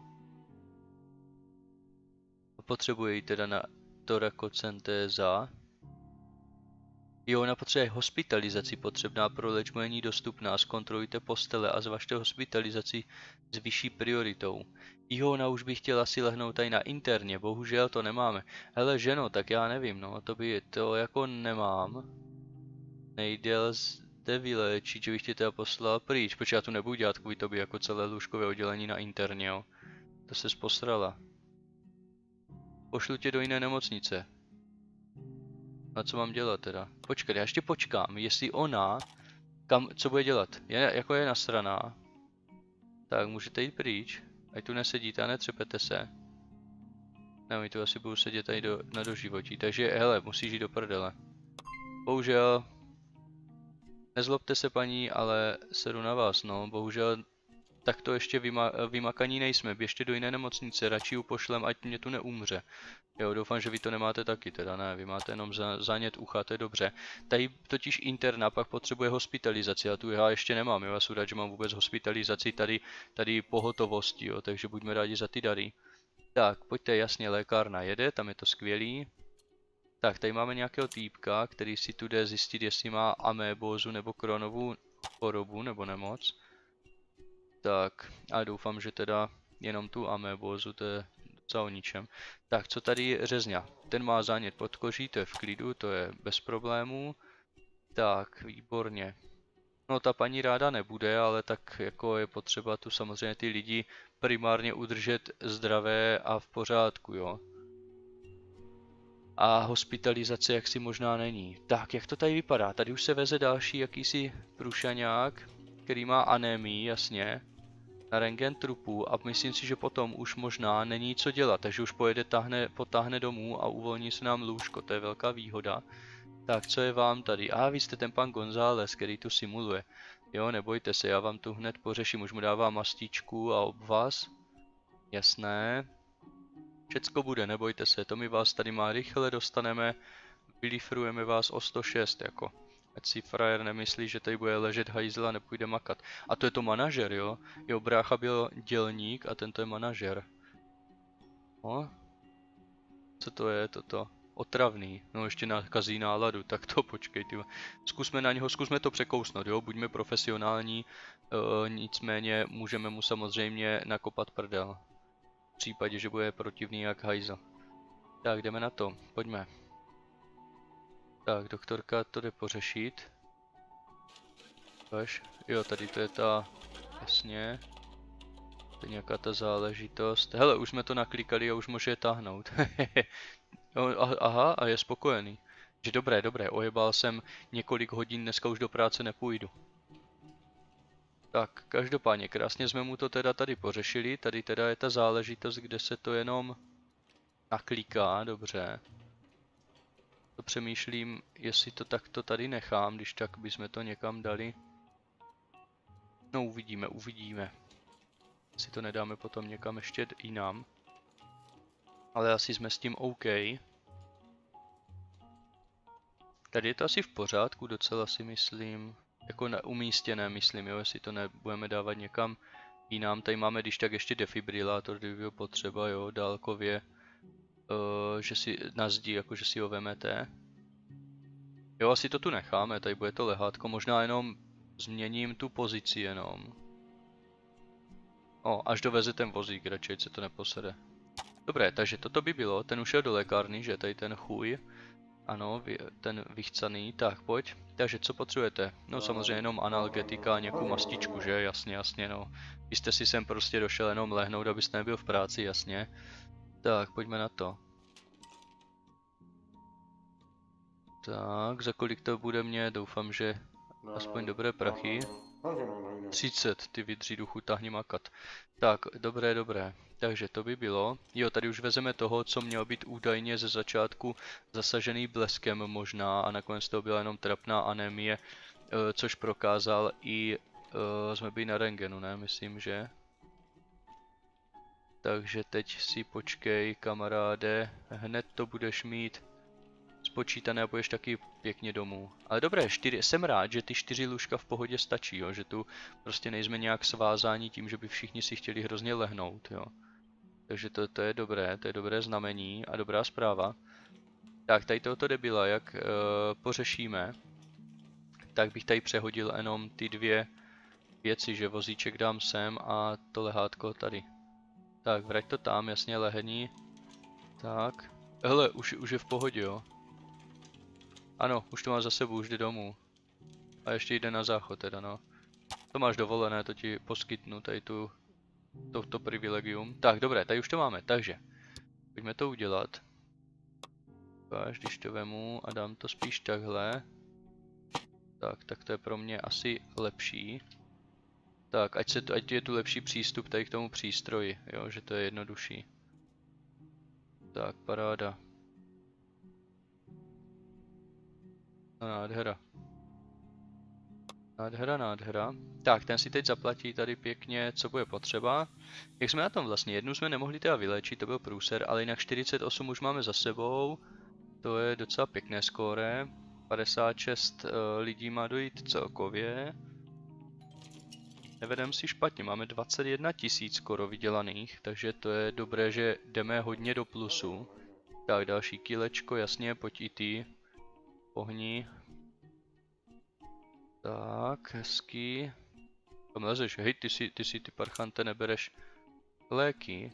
Potřebuje ji teda na torakocentéza. Jo, ona potřebuje hospitalizaci potřebná pro léčbu není dostupná. Zkontrolujte postele a zvažte hospitalizaci s vyšší prioritou. Jo, ona už by chtěla si lehnout tady na interně, bohužel to nemáme. Hele, ženo, tak já nevím, no, to by, to jako nemám. Nejdel zde vyléčit, že bych tě teda poslal pryč, protože já tu nebudu dělat takový to by jako celé lůžkové oddělení na interně, jo. To se posrala. Pošlu tě do jiné nemocnice. A co mám dělat teda? Počkej, já ještě počkám, jestli ona, kam, co bude dělat? Je, jako je nasraná. Tak, můžete jít pryč. Ať tu nesedíte a netřepete se. Ne, my tu asi budu sedět tady do, na doživotí, takže hele, musíš jít do prdele. Bohužel, nezlobte se paní, ale sedu na vás, no, bohužel tak to ještě vyma vymakaní nejsme, běžte do jiné nemocnice, radši ju pošlem, ať mě tu neumře. Jo, doufám, že vy to nemáte taky, teda ne, vy máte jenom za, zánět ucha, to je dobře. Tady totiž interna pak potřebuje hospitalizaci a tu já ještě nemám, já vás rád, že mám vůbec hospitalizaci tady, tady pohotovosti, jo, takže buďme rádi za ty dary. Tak, pojďte, jasně, lékárna jede, tam je to skvělý. Tak, tady máme nějakého týpka, který si tu jde zjistit, jestli má amébózu nebo kronovou chorobu nebo nemoc. Tak, a doufám, že teda jenom tu amébózu, to je docela o ničem. Tak, co tady je řezňa? Ten má zánět pod koží, to je v klidu, to je bez problémů. Tak, výborně. No ta paní ráda nebude, ale tak jako je potřeba tu samozřejmě ty lidi primárně udržet zdravé a v pořádku, jo. A hospitalizace jaksi možná není. Tak, jak to tady vypadá? Tady už se veze další jakýsi průšaňák, který má anémii, jasně rengen trupu a myslím si, že potom už možná není co dělat, takže už pojede, tahne, potáhne domů a uvolní se nám lůžko, to je velká výhoda. Tak, co je vám tady? A, ah, vy jste ten pan González, který tu simuluje. Jo, nebojte se, já vám tu hned pořeším, už mu dávám mastičku a obvaz. Jasné. Všecko bude, nebojte se, to my vás tady má rychle dostaneme, vylifrujeme vás o 106, jako. Ať si frajer nemyslí, že tady bude ležet hajzl a nepůjde makat. A to je to manažer, jo? Jo, brácha byl dělník a tento je manažer. No? Co to je toto? Otravný. No ještě nakazí náladu, tak to počkej, ty. Zkusme na něho, zkusme to překousnout, jo? Buďme profesionální, uh, nicméně můžeme mu samozřejmě nakopat prdel. V případě, že bude protivný jak hajzl. Tak, jdeme na to, pojďme. Tak, doktorka to jde pořešit. Až, jo, tady to je ta, jasně. To je nějaká ta záležitost. Hele, už jsme to naklikali a už může táhnout. Aha, a je spokojený. Že dobré, dobré, ojebal jsem několik hodin, dneska už do práce nepůjdu. Tak, každopádně, krásně jsme mu to teda tady pořešili. Tady teda je ta záležitost, kde se to jenom nakliká, dobře. To přemýšlím, jestli to takto tady nechám, když tak bychom to někam dali. No uvidíme, uvidíme. Jestli to nedáme potom někam ještě jinam. Ale asi jsme s tím OK. Tady je to asi v pořádku, docela si myslím. Jako na umístěné, myslím, jo, jestli to nebudeme dávat někam jinam. Tady máme když tak ještě defibrilátor, kdyby byl potřeba, jo, dálkově uh, že si na zdi, jako že si ho vemete. Jo, asi to tu necháme, tady bude to lehátko, možná jenom změním tu pozici jenom. O, až doveze ten vozík, radši se to neposede. Dobré, takže toto by bylo, ten už šel do lékárny, že tady ten chůj. Ano, ten vychcaný, tak pojď. Takže co potřebujete? No samozřejmě jenom analgetika, nějakou mastičku, že? Jasně, jasně, no. Vy jste si sem prostě došel jenom lehnout, abyste nebyl v práci, jasně. Tak, pojďme na to. Tak, za kolik to bude mě? Doufám, že aspoň dobré prachy. 30, ty vydří duchu, tahni makat. Tak, dobré, dobré. Takže to by bylo. Jo, tady už vezeme toho, co mělo být údajně ze začátku zasažený bleskem možná a nakonec to byla jenom trapná anémie, eh, což prokázal i, uh, jsme byli na rengenu, ne, myslím, že? Takže teď si počkej, kamaráde, hned to budeš mít spočítané a půjdeš taky pěkně domů. Ale dobré, čtyři, jsem rád, že ty čtyři lůžka v pohodě stačí, jo? že tu prostě nejsme nějak svázáni tím, že by všichni si chtěli hrozně lehnout. Jo? Takže to, to je dobré, to je dobré znamení a dobrá zpráva. Tak, tady tohoto debila, jak uh, pořešíme, tak bych tady přehodil jenom ty dvě věci, že vozíček dám sem a to lehátko tady. Tak, vrať to tam, jasně lehení. Tak. Hele, už, už je v pohodě, jo. Ano, už to má za sebou, už jde domů. A ještě jde na záchod teda, no. To máš dovolené, to ti poskytnu, tady tu, tohto privilegium. Tak, dobré, tady už to máme, takže. Pojďme to udělat. Až když to vemu a dám to spíš takhle. Tak, tak to je pro mě asi lepší. Tak, ať, se ať je tu lepší přístup tady k tomu přístroji, jo, že to je jednodušší. Tak, paráda. No nádhera. Nádhera, nádhera. Tak, ten si teď zaplatí tady pěkně, co bude potřeba. Jak jsme na tom vlastně? Jednu jsme nemohli teda vylečit, to byl průser, ale jinak 48 už máme za sebou. To je docela pěkné skóre. 56 uh, lidí má dojít celkově. Nevedem si špatně, máme 21 tisíc skoro vydělaných, takže to je dobré, že jdeme hodně do plusu. Tak, další kilečko, jasně, pojď i ty. Ohni. Tak, hezký. Tam lezeš, hej, ty si, ty si ty parchante nebereš léky.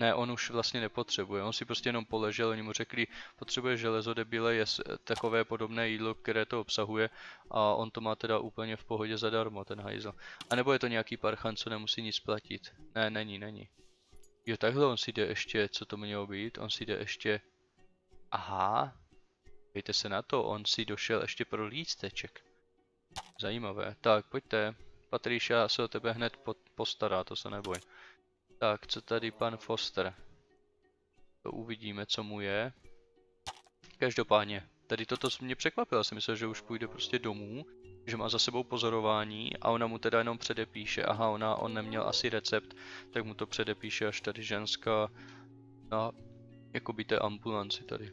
Ne, on už vlastně nepotřebuje, on si prostě jenom poležel, oni mu řekli, potřebuje železo, debile, je takové podobné jídlo, které to obsahuje a on to má teda úplně v pohodě zadarmo, ten hajzl. A nebo je to nějaký parchan, co nemusí nic platit? Ne, není, není. Jo, takhle on si jde ještě, co to mělo být, on si jde ještě... Aha, Dejte se na to, on si došel ještě pro lísteček. Zajímavé. Tak, pojďte. Patricia se o tebe hned postará, to se neboj. Tak, co tady pan Foster? To uvidíme, co mu je. Každopádně, tady toto mě překvapilo, jsem myslel, že už půjde prostě domů, že má za sebou pozorování a ona mu teda jenom předepíše, aha, ona, on neměl asi recept, tak mu to předepíše až tady ženská na jakoby té ambulanci tady.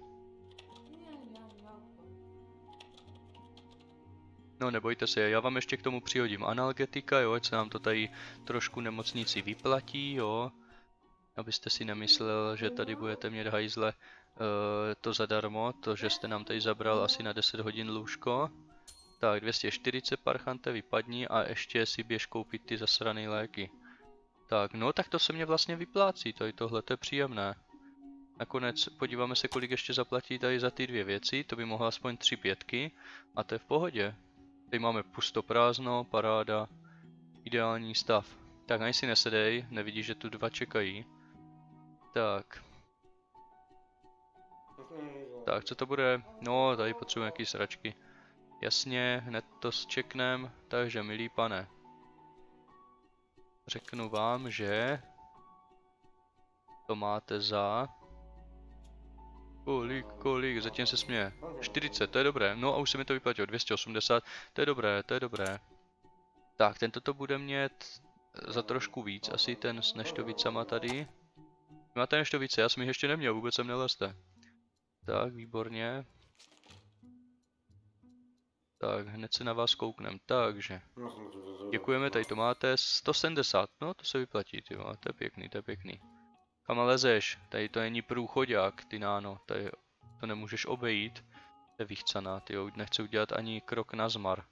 No nebojte se, já vám ještě k tomu přihodím analgetika, jo, ať se nám to tady trošku nemocnici vyplatí, jo. Abyste si nemyslel, že tady budete mít hajzle uh, to zadarmo, to, že jste nám tady zabral asi na 10 hodin lůžko. Tak, 240 parchante vypadní a ještě si běž koupit ty zasrané léky. Tak, no tak to se mě vlastně vyplácí, je tohle, to je příjemné. Nakonec podíváme se, kolik ještě zaplatí tady za ty dvě věci, to by mohlo aspoň tři pětky a to je v pohodě. Tady máme pusto prázdno, paráda, ideální stav. Tak ani si nesedej, nevidíš, že tu dva čekají. Tak. Tak, co to bude? No, tady potřebujeme nějaký sračky. Jasně, hned to zčeknem, takže milý pane. Řeknu vám, že to máte za Kolik, kolik, zatím se směje. 40, to je dobré. No a už se mi to vyplatilo. 280, to je dobré, to je dobré. Tak, tento to bude mít za trošku víc, asi ten s neštovicama tady. Máte neštovice, já jsem jich ještě neměl, vůbec jsem nelezte. Tak, výborně. Tak, hned se na vás kouknem, takže. Děkujeme, tady to máte, 170, no to se vyplatí, ty to je pěkný, to je pěkný. Kam lezeš? Tady to není průchodák, ty náno. Tady to nemůžeš obejít. To je vychcaná, ty nechci udělat ani krok na zmar.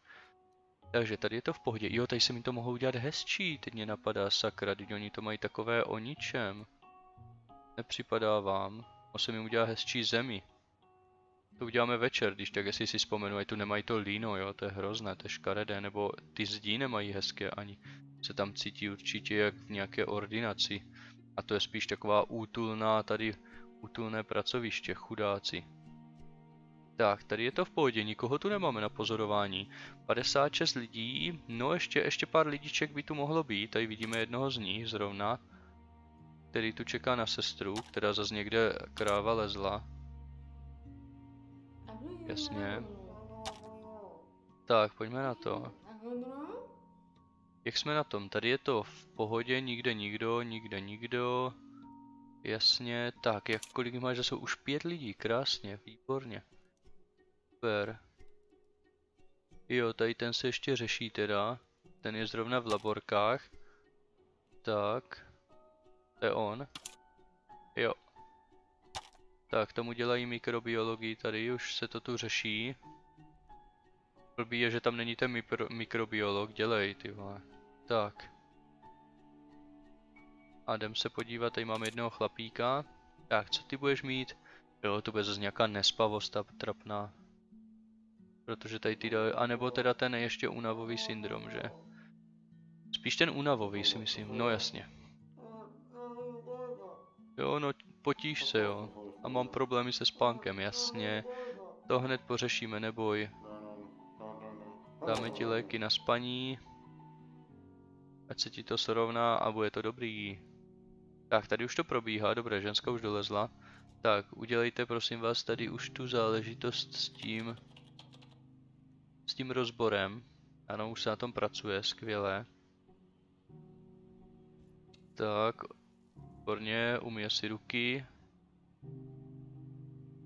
Takže tady je to v pohodě. Jo, tady se mi to mohou udělat hezčí, teď mě napadá sakra, teď oni to mají takové o ničem. Nepřipadá vám. Musím jim udělat hezčí zemi. To uděláme večer, když tak jestli si vzpomenu, tu nemají to líno, jo, to je hrozné, to je škaredé, nebo ty zdí nemají hezké ani. Se tam cítí určitě jak v nějaké ordinaci. A to je spíš taková útulná, tady útulné pracoviště, chudáci. Tak, tady je to v pohodě, nikoho tu nemáme na pozorování. 56 lidí, no ještě, ještě pár lidiček by tu mohlo být, tady vidíme jednoho z nich zrovna. Který tu čeká na sestru, která zase někde kráva lezla. Jasně. Tak, pojďme na to. Jak jsme na tom? Tady je to v pohodě, nikde nikdo, nikde nikdo. Jasně, tak, jak kolik máš, že jsou už pět lidí, krásně, výborně. Super. Jo, tady ten se ještě řeší teda. Ten je zrovna v laborkách. Tak. To je on. Jo. Tak, tomu dělají mikrobiologii tady, už se to tu řeší. Blbý je, že tam není ten mikrobiolog, dělej ty vole. Tak. A jdem se podívat, tady máme jednoho chlapíka. Tak, co ty budeš mít? Jo, to bude zase nějaká nespavost trapná. Protože tady ty dají, anebo teda ten ještě únavový syndrom, že? Spíš ten únavový si myslím, no jasně. Jo, no potíž se jo. A mám problémy se spánkem, jasně. To hned pořešíme, neboj. Dáme ti léky na spaní. Ať se ti to srovná a bude to dobrý. Tak, tady už to probíhá, dobré, ženská už dolezla. Tak, udělejte prosím vás tady už tu záležitost s tím... S tím rozborem. Ano, už se na tom pracuje, skvěle. Tak, výborně, umí si ruky.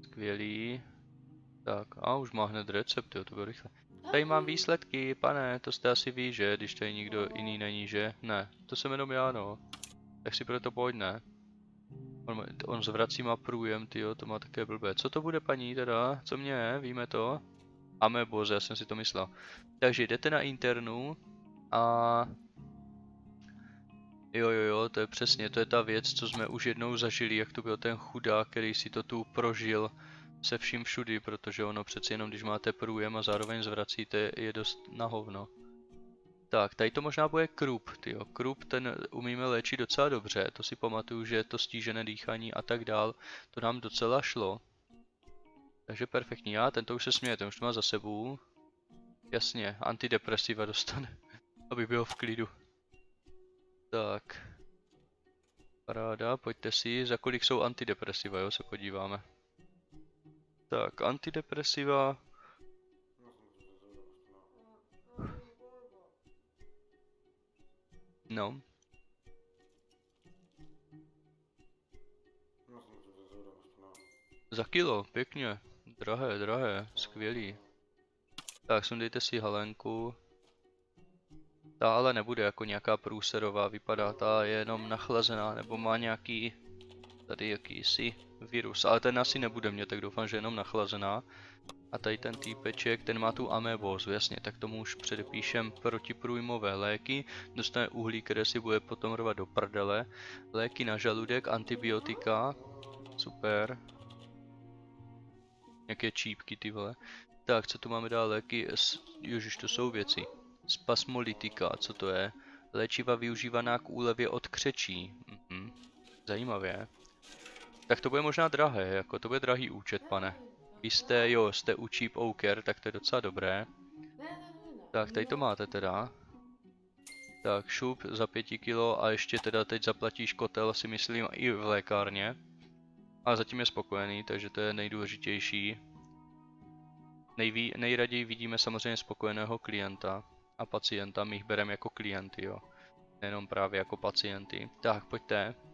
Skvělý. Tak, a už má hned recept, jo, to bylo rychle. Tady mám výsledky, pane, to jste asi ví, že, když tady nikdo jiný není, že? Ne, to jsem jenom já, no. Tak si proto pojď, ne? On, on zvrací má průjem, tyjo, to má také blbé. Co to bude paní teda? Co mě, víme to? Ame boze, já jsem si to myslel. Takže jdete na internu a... Jo, jo, jo, to je přesně, to je ta věc, co jsme už jednou zažili, jak to byl ten chudák, který si to tu prožil se vším všudy, protože ono přeci jenom, když máte průjem a zároveň zvracíte, je dost na hovno. Tak, tady to možná bude krup, tyjo. Krup ten umíme léčit docela dobře, to si pamatuju, že to stížené dýchání a tak dál, to nám docela šlo. Takže perfektní, já tento už se směje, ten už to má za sebou. Jasně, antidepresiva dostane, aby byl v klidu. Tak. Paráda, pojďte si, za kolik jsou antidepresiva, jo, se podíváme. Tak, antidepresiva. No. Za kilo, pěkně. Drahé, drahé, skvělý. Tak, sundejte si halenku. Ta ale nebude jako nějaká průserová, vypadá ta je jenom nachlazená, nebo má nějaký tady jakýsi virus, ale ten asi nebude mě, tak doufám, že jenom nachlazená. A tady ten týpeček, ten má tu amebózu, jasně, tak tomu už předepíšem protiprůjmové léky, dostane uhlí, které si bude potom rvat do prdele, léky na žaludek, antibiotika, super. Nějaké čípky ty vole. Tak, co tu máme dál, léky, ježiš, to jsou věci. Spasmolitika, co to je? Léčiva využívaná k úlevě od křečí. Mhm. Zajímavé. Tak to bude možná drahé, jako to bude drahý účet, pane. Vy jste, jo, jste u Cheap Oker, tak to je docela dobré. Tak, tady to máte teda. Tak, šup za pěti kilo a ještě teda teď zaplatíš kotel, si myslím, i v lékárně. A zatím je spokojený, takže to je nejdůležitější. Nejví, nejraději vidíme samozřejmě spokojeného klienta a pacienta, my jich bereme jako klienty, jo. Nejenom právě jako pacienty. Tak, pojďte.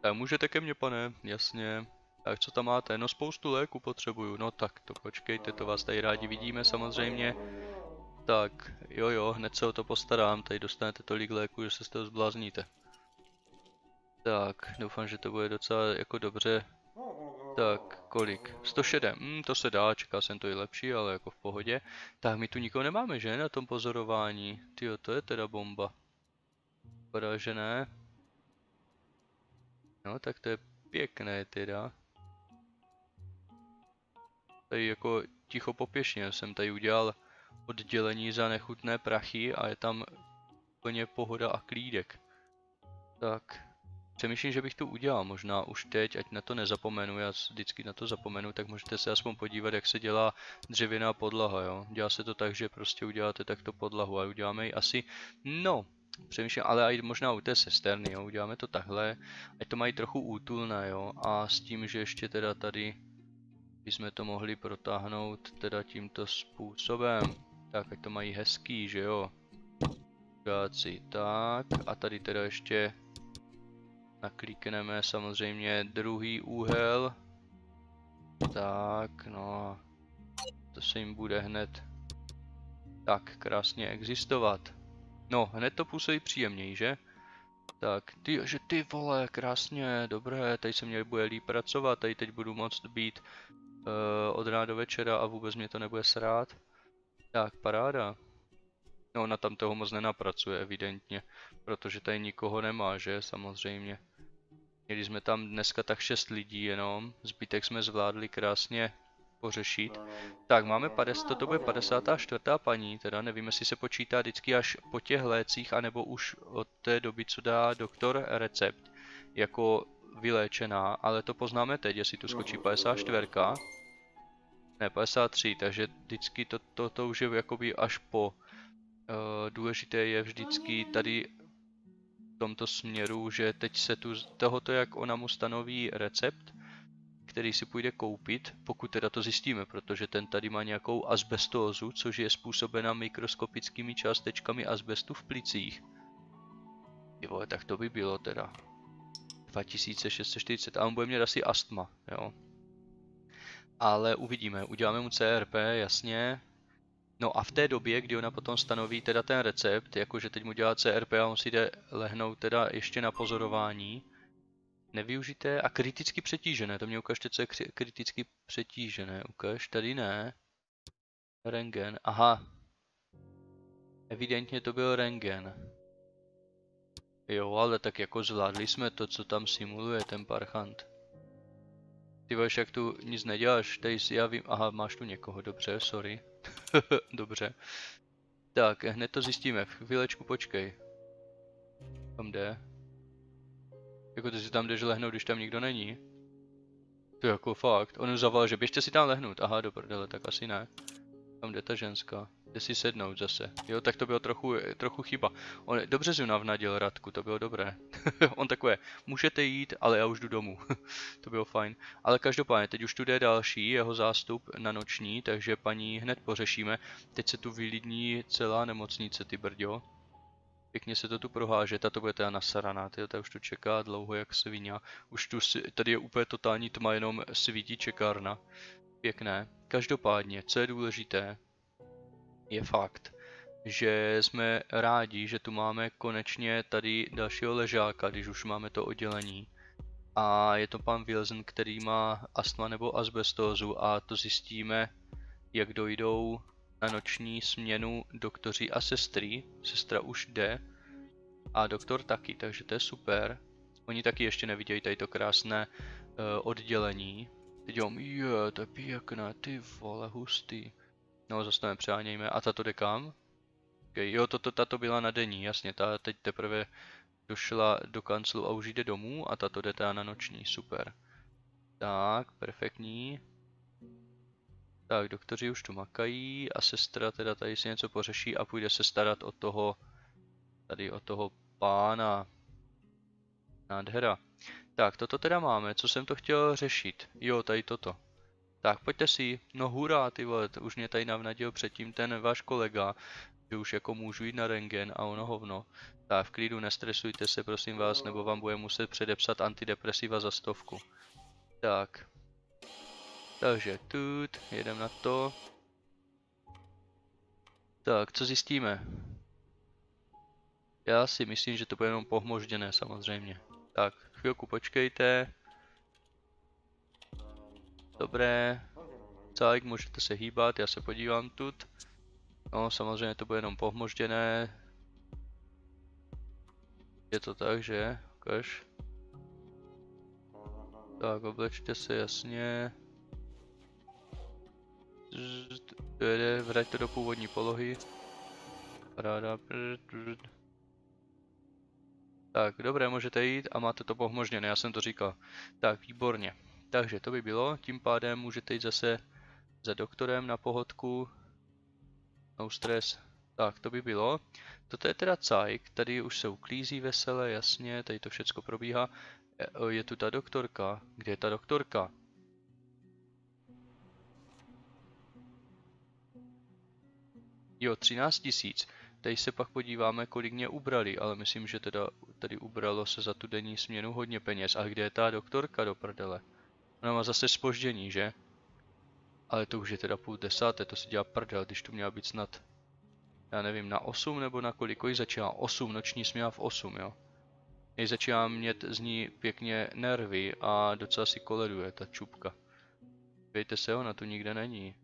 Tak můžete ke mně, pane, jasně. Tak co tam máte? No spoustu léku potřebuju. No tak to počkejte, to vás tady rádi vidíme samozřejmě. Tak, jo jo, hned se o to postarám, tady dostanete tolik léku, že se z toho zblázníte. Tak, doufám, že to bude docela jako dobře. Tak, kolik? 107, hm, to se dá, čeká jsem to i lepší, ale jako v pohodě. Tak, my tu nikoho nemáme, že, na tom pozorování? Tyjo, to je teda bomba. Vypadá, že ne. No, tak to je pěkné teda. Tady jako ticho popěšně jsem tady udělal oddělení za nechutné prachy a je tam úplně pohoda a klídek. Tak, přemýšlím, že bych to udělal možná už teď, ať na to nezapomenu, já vždycky na to zapomenu, tak můžete se aspoň podívat, jak se dělá dřevěná podlaha, jo. Dělá se to tak, že prostě uděláte takto podlahu a uděláme ji asi, no, přemýšlím, ale i možná u té sesterny, jo, uděláme to takhle, ať to mají trochu útulné, jo, a s tím, že ještě teda tady bychom to mohli protáhnout teda tímto způsobem, tak ať to mají hezký, že jo. Žáci, tak a tady teda ještě naklikneme samozřejmě druhý úhel. Tak, no to se jim bude hned tak krásně existovat. No, hned to působí příjemněji, že? Tak, ty, že ty vole, krásně, dobré, tady se mě bude líp pracovat, tady teď budu moct být uh, od rána do večera a vůbec mě to nebude srát. Tak, paráda. No, ona tam toho moc nenapracuje, evidentně, protože tady nikoho nemá, že, samozřejmě. Měli jsme tam dneska tak 6 lidí jenom, zbytek jsme zvládli krásně pořešit. Tak, máme 50, toto bude 54. paní, teda nevím, jestli se počítá vždycky až po těch lécích, anebo už od té doby, co dá doktor recept, jako vyléčená, ale to poznáme teď, jestli tu skočí 54. Ne, 53, takže vždycky to, to, to už je jakoby až po. Uh, důležité je vždycky tady v tomto směru, že teď se tu, tohoto jak ona mu stanoví recept, který si půjde koupit, pokud teda to zjistíme, protože ten tady má nějakou asbestózu, což je způsobena mikroskopickými částečkami asbestu v plicích. Jo, tak to by bylo teda. 2640, a on bude mít asi astma, jo. Ale uvidíme, uděláme mu CRP, jasně. No a v té době, kdy ona potom stanoví teda ten recept, jakože teď mu dělá CRP a on si jde lehnout teda ještě na pozorování, Nevyužité a kriticky přetížené. To mě ukažte, co je kriticky přetížené. Ukaž, tady ne. Rengen. Aha. Evidentně to byl rengen. Jo, ale tak jako zvládli jsme to, co tam simuluje ten parchant. Ty vaš, jak tu nic neděláš, tady si já vím, aha, máš tu někoho, dobře, sorry. dobře. Tak, hned to zjistíme, chvílečku počkej. Tam jde. Jako ty si tam jdeš lehnout, když tam nikdo není? To je jako fakt. On zavolal, že běžte si tam lehnout. Aha, do prdele, tak asi ne. Tam jde ta ženská. Jde si sednout zase. Jo, tak to bylo trochu, trochu chyba. On dobře si navnadil Radku, to bylo dobré. On takové, můžete jít, ale já už jdu domů. to bylo fajn. Ale každopádně, teď už tu jde další, jeho zástup na noční, takže paní hned pořešíme. Teď se tu vylidní celá nemocnice, ty brďo. Pěkně se to tu proháže, to bude teda nasaraná, tyjo, ta už tu čeká dlouho jak svině. Už tu, tady je úplně totální tma, jenom svítí čekárna. Pěkné. Každopádně, co je důležité, je fakt, že jsme rádi, že tu máme konečně tady dalšího ležáka, když už máme to oddělení. A je to pan Wilson, který má astma nebo asbestózu a to zjistíme, jak dojdou na noční směnu doktoři a sestry. Sestra už jde a doktor taky, takže to je super. Oni taky ještě nevidějí tady to krásné uh, oddělení. Teď jo, je, to je pěkné, ty vole, hustý. No, zase nepřánějme. A tato jde kam? Okay, jo, toto, tato byla na denní, jasně, ta teď teprve došla do kanclu a už jde domů a tato jde teda na noční, super. Tak, perfektní. Tak, doktoři už tu makají a sestra teda tady si něco pořeší a půjde se starat o toho, tady o toho pána. Nádhera. Tak, toto teda máme, co jsem to chtěl řešit. Jo, tady toto. Tak, pojďte si, no hurá, ty vole, už mě tady navnadil předtím ten váš kolega, že už jako můžu jít na rengen a ono hovno. Tak, v klidu, nestresujte se, prosím vás, nebo vám bude muset předepsat antidepresiva za stovku. Tak, takže tut, jedem na to. Tak, co zjistíme? Já si myslím, že to bude jenom pohmožděné samozřejmě. Tak, chvilku počkejte. Dobré. Tak, můžete se hýbat, já se podívám tut. No, samozřejmě to bude jenom pohmožděné. Je to tak, že? Ukaž. Tak, oblečte se jasně. Jde, vrať to do původní polohy. Paráda. Tak, dobré, můžete jít a máte to pohmožněné, já jsem to říkal. Tak, výborně. Takže to by bylo, tím pádem můžete jít zase za doktorem na pohodku. No stress. Tak, to by bylo. Toto je teda cajk, tady už se uklízí vesele, jasně, tady to všecko probíhá. Je, je tu ta doktorka. Kde je ta doktorka? Jo, 13 tisíc. Tady se pak podíváme, kolik mě ubrali, ale myslím, že teda tady ubralo se za tu denní směnu hodně peněz. A kde je ta doktorka do prdele? Ona má zase spoždění, že? Ale to už je teda půl desáté, to si dělá prdel, když tu měla být snad, já nevím, na 8 nebo na kolik, kolik začíná? 8, noční směla v 8, jo. Jej začíná mít z ní pěkně nervy a docela si koleduje ta čupka. Vějte se, ona tu nikde není.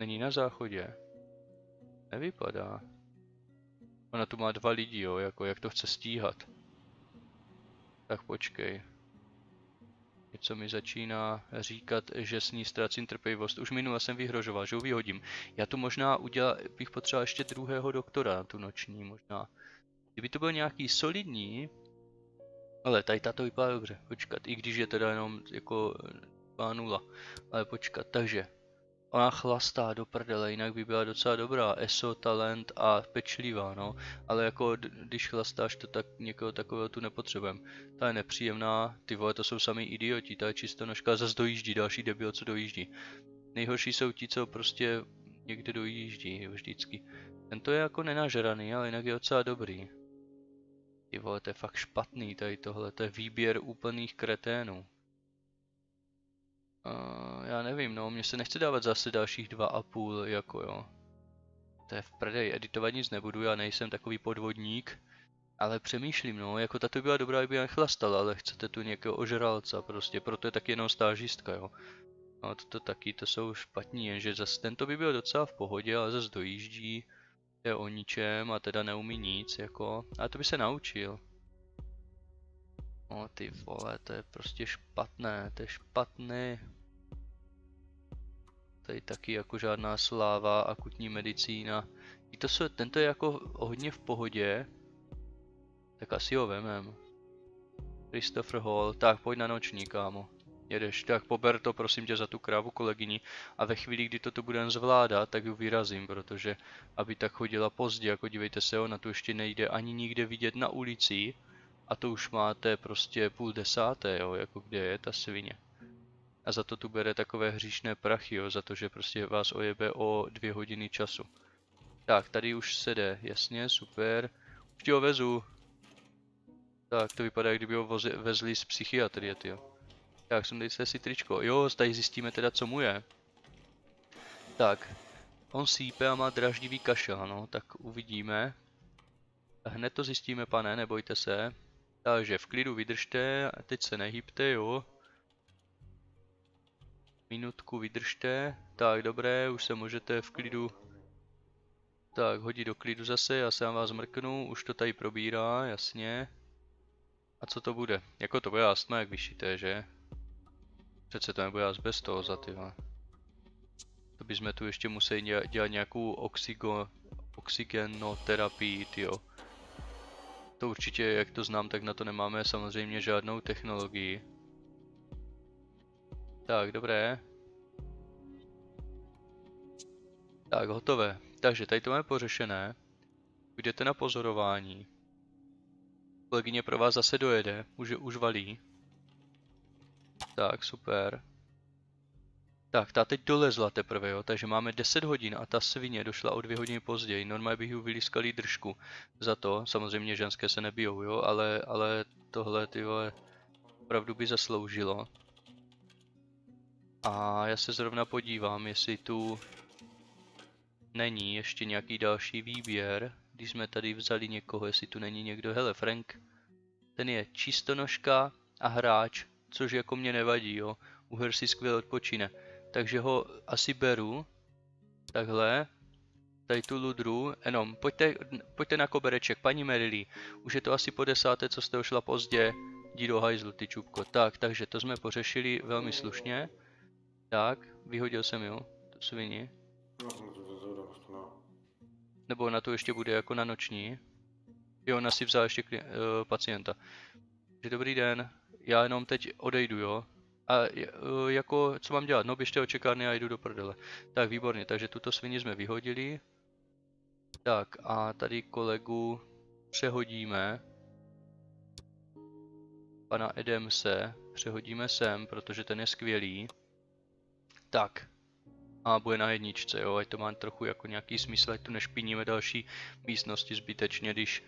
Není na záchodě. Nevypadá. Ona tu má dva lidi, jo, jako jak to chce stíhat. Tak počkej. Něco mi začíná říkat, že s ní ztrácím trpělivost. Už minule jsem vyhrožoval, že ho vyhodím. Já tu možná udělal, bych potřeboval ještě druhého doktora, tu noční možná. Kdyby to byl nějaký solidní, ale tady tato vypadá dobře, počkat, i když je teda jenom jako 2 ale počkat, takže Ona chlastá do prdele, jinak by byla docela dobrá, ESO, talent a pečlivá, no. Ale jako, když chlastáš to, tak někoho takového tu nepotřebujeme. Ta je nepříjemná, ty vole, to jsou sami idioti, ta je čistonožka, zase dojíždí, další debil, co dojíždí. Nejhorší jsou ti, co prostě někde dojíždí, vždycky. Tento je jako nenažraný, ale jinak je docela dobrý. Ty vole, to je fakt špatný tady tohle, to je výběr úplných kreténů. Uh, já nevím, no, mně se nechce dávat zase dalších dva a půl, jako jo. To je v prdej, editovat nic nebudu, já nejsem takový podvodník. Ale přemýšlím, no, jako tato byla dobrá, kdyby nechlastal, ale chcete tu nějakého ožralca, prostě, proto je taky jenom stážistka, jo. No, to, to taky, to jsou špatní, jenže zase tento by byl docela v pohodě, ale zase dojíždí, je o ničem a teda neumí nic, jako, a to by se naučil. No ty vole, to je prostě špatné, to je špatné. Tady taky jako žádná sláva, akutní medicína. I to se, tento je jako hodně v pohodě. Tak asi ho vemem. Christopher Hall, tak pojď na noční, kámo. Jedeš, tak pober to prosím tě za tu krávu kolegyni a ve chvíli, kdy toto budeme zvládat, tak ji vyrazím, protože aby tak chodila pozdě, jako dívejte se, ona tu ještě nejde ani nikde vidět na ulici a to už máte prostě půl desáté, jo, jako kde je ta svině. A za to tu bere takové hříšné prachy, jo, za to, že prostě vás ojebe o dvě hodiny času. Tak, tady už se jde, jasně, super. Už ti ho vezu. Tak, to vypadá, kdyby ho voze, vezli z psychiatrie, jo. Tak, sundejte si tričko. Jo, tady zjistíme teda, co mu je. Tak, on sípe a má draždivý kašel, no, tak uvidíme. Hned to zjistíme, pane, nebojte se. Takže v klidu vydržte, teď se nehybte, jo. Minutku vydržte. Tak, dobré, už se můžete v klidu tak, hodit do klidu zase, já se vám vás mrknu, už to tady probírá, jasně. A co to bude? Jako to bude astma, jak vyšité, že? Přece to nebude za ty. To bychom tu ještě museli dělat, nějakou oxygo, oxygenoterapii, tyjo. To určitě, jak to znám, tak na to nemáme samozřejmě žádnou technologii. Tak, dobré. Tak, hotové. Takže tady to máme pořešené. Jdete na pozorování. Kolegyně pro vás zase dojede, už, už valí. Tak, super. Tak, ta teď dolezla teprve, jo, takže máme 10 hodin a ta svině došla o 2 hodiny později. Normálně bych ju vylískal držku za to, samozřejmě ženské se nebijou, jo, ale, ale tohle, ty vole, opravdu by zasloužilo. A já se zrovna podívám, jestli tu není ještě nějaký další výběr, když jsme tady vzali někoho, jestli tu není někdo, hele Frank, ten je čistonožka a hráč, což jako mě nevadí, jo, Uher si skvěle odpočine takže ho asi beru. Takhle. Tady tu ludru, jenom, pojďte, pojďte na kobereček, paní Merily, už je to asi po desáté, co jste ošla pozdě. Jdi do hajzlu, ty čupko. Tak, takže to jsme pořešili velmi slušně. Tak, vyhodil jsem jo, tu svini. Nebo na to ještě bude jako na noční. Jo, ona si vzala ještě kli- uh, pacienta. Takže dobrý den, já jenom teď odejdu, jo. A uh, jako, co mám dělat? No běžte o čekárny a jdu do prdele. Tak, výborně, takže tuto svini jsme vyhodili. Tak a tady kolegu přehodíme. Pana Edemse přehodíme sem, protože ten je skvělý. Tak. A bude na jedničce, jo, ať to má trochu jako nějaký smysl, ať tu nešpiníme další místnosti zbytečně, když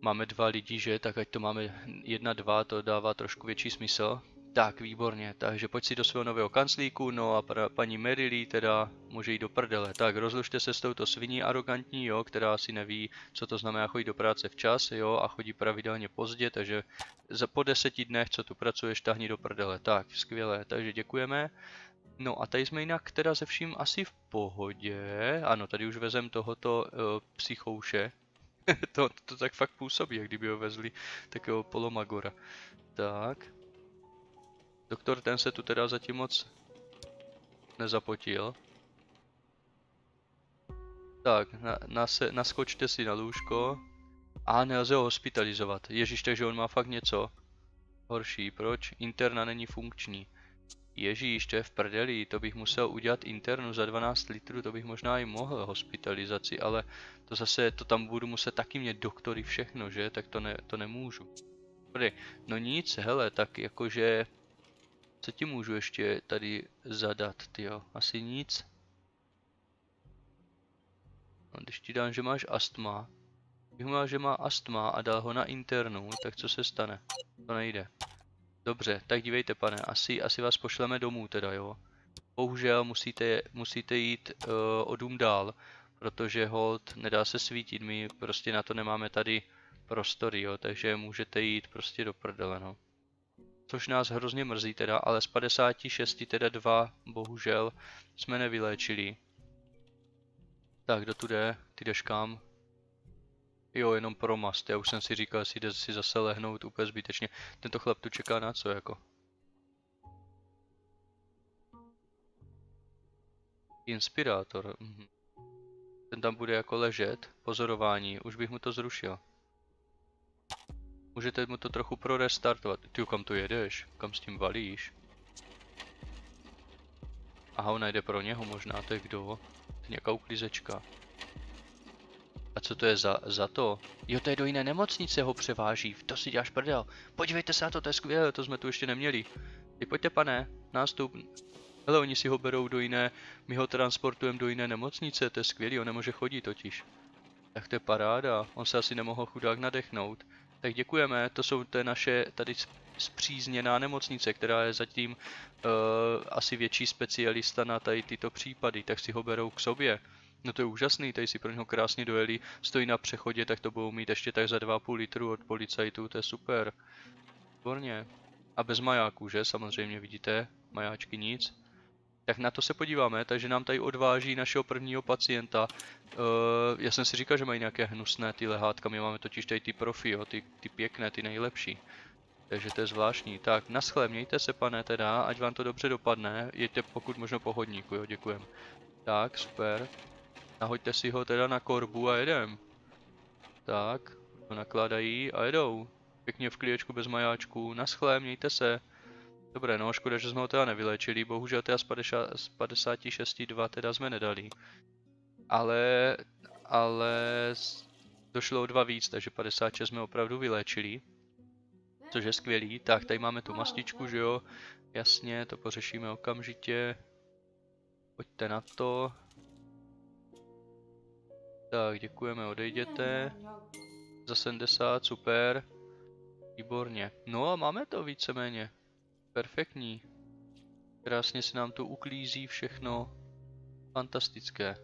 máme dva lidi, že, tak ať to máme jedna, dva, to dává trošku větší smysl. Tak, výborně, takže pojď si do svého nového kanclíku, no a pra, paní Merily teda může jít do prdele. Tak, rozlužte se s touto sviní arrogantní, jo, která asi neví, co to znamená chodit do práce včas, jo, a chodí pravidelně pozdě, takže za po deseti dnech, co tu pracuješ, tahni do prdele. Tak, skvělé, takže děkujeme. No a tady jsme jinak teda ze vším asi v pohodě. Ano, tady už vezem tohoto uh, psychouše. to, to tak fakt působí, jak kdyby ho vezli takového polomagora. Tak. Doktor ten se tu teda zatím moc nezapotil. Tak, na, nase, naskočte si na lůžko. A nelze ho hospitalizovat. Ježíš, takže on má fakt něco. Horší, proč? Interna není funkční. Ježíš, to je v prdeli, to bych musel udělat internu za 12 litrů, to bych možná i mohl hospitalizaci, ale to zase, to tam budu muset taky mít doktory všechno, že? Tak to, ne, to nemůžu. Dobrý, no nic, hele, tak jakože, co ti můžu ještě tady zadat, tyjo? Asi nic. No, když ti dám, že máš astma, bych měl, že má astma a dal ho na internu, tak co se stane? To nejde. Dobře, tak dívejte pane, asi, asi vás pošleme domů teda jo. Bohužel musíte, musíte jít uh, o dům dál, protože hold nedá se svítit, my prostě na to nemáme tady prostory jo, takže můžete jít prostě do prdele no. Což nás hrozně mrzí teda, ale z 56 teda dva, bohužel, jsme nevyléčili. Tak, kdo tu jde? Ty jdeš kam? Jo, jenom pro mast. Já už jsem si říkal, jestli jde si zase lehnout úplně zbytečně. Tento chlap tu čeká na co jako? Inspirátor. Mhm. Ten tam bude jako ležet. Pozorování. Už bych mu to zrušil. Můžete mu to trochu prorestartovat. Ty kam tu jedeš? Kam s tím valíš? Aha, ona jde pro něho možná, to je kdo? To je nějaká uklízečka. A co to je za, za to? Jo, to je do jiné nemocnice ho převáží, to si děláš prdel. Podívejte se na to, to je skvělé, to jsme tu ještě neměli. Ty pojďte pane, nástup. Hele, oni si ho berou do jiné, my ho transportujeme do jiné nemocnice, to je skvělý, on nemůže chodit totiž. Tak to je paráda, on se asi nemohl chudák nadechnout. Tak děkujeme, to jsou to naše tady zpřízněná nemocnice, která je zatím uh, asi větší specialista na tady tyto případy, tak si ho berou k sobě. No to je úžasný, tady si pro něho krásně dojeli, stojí na přechodě, tak to budou mít ještě tak za 2,5 litru od policajtů, to je super. Výborně. A bez majáků, že? Samozřejmě vidíte, majáčky nic. Tak na to se podíváme, takže nám tady odváží našeho prvního pacienta. Uh, já jsem si říkal, že mají nějaké hnusné ty lehátka, my máme totiž tady ty profi, jo, ty, ty pěkné, ty nejlepší. Takže to je zvláštní. Tak, naschle, mějte se pane teda, ať vám to dobře dopadne. Jeďte pokud možno po hodníku, jo, děkujem. Tak, super. Nahoďte si ho teda na korbu a jedem. Tak, to nakládají a jedou. Pěkně v kliečku bez majáčku. Naschle, mějte se. Dobré, no škoda, že jsme ho teda nevyléčili, bohužel teda z, 50, z 56 2 teda jsme nedali. Ale, ale došlo o dva víc, takže 56 jsme opravdu vyléčili. Což je skvělý. Tak, tady máme tu mastičku, že jo? Jasně, to pořešíme okamžitě. Pojďte na to. Tak, děkujeme, odejděte. Za 70, super. Výborně. No a máme to víceméně. Perfektní. Krásně se nám to uklízí všechno. Fantastické.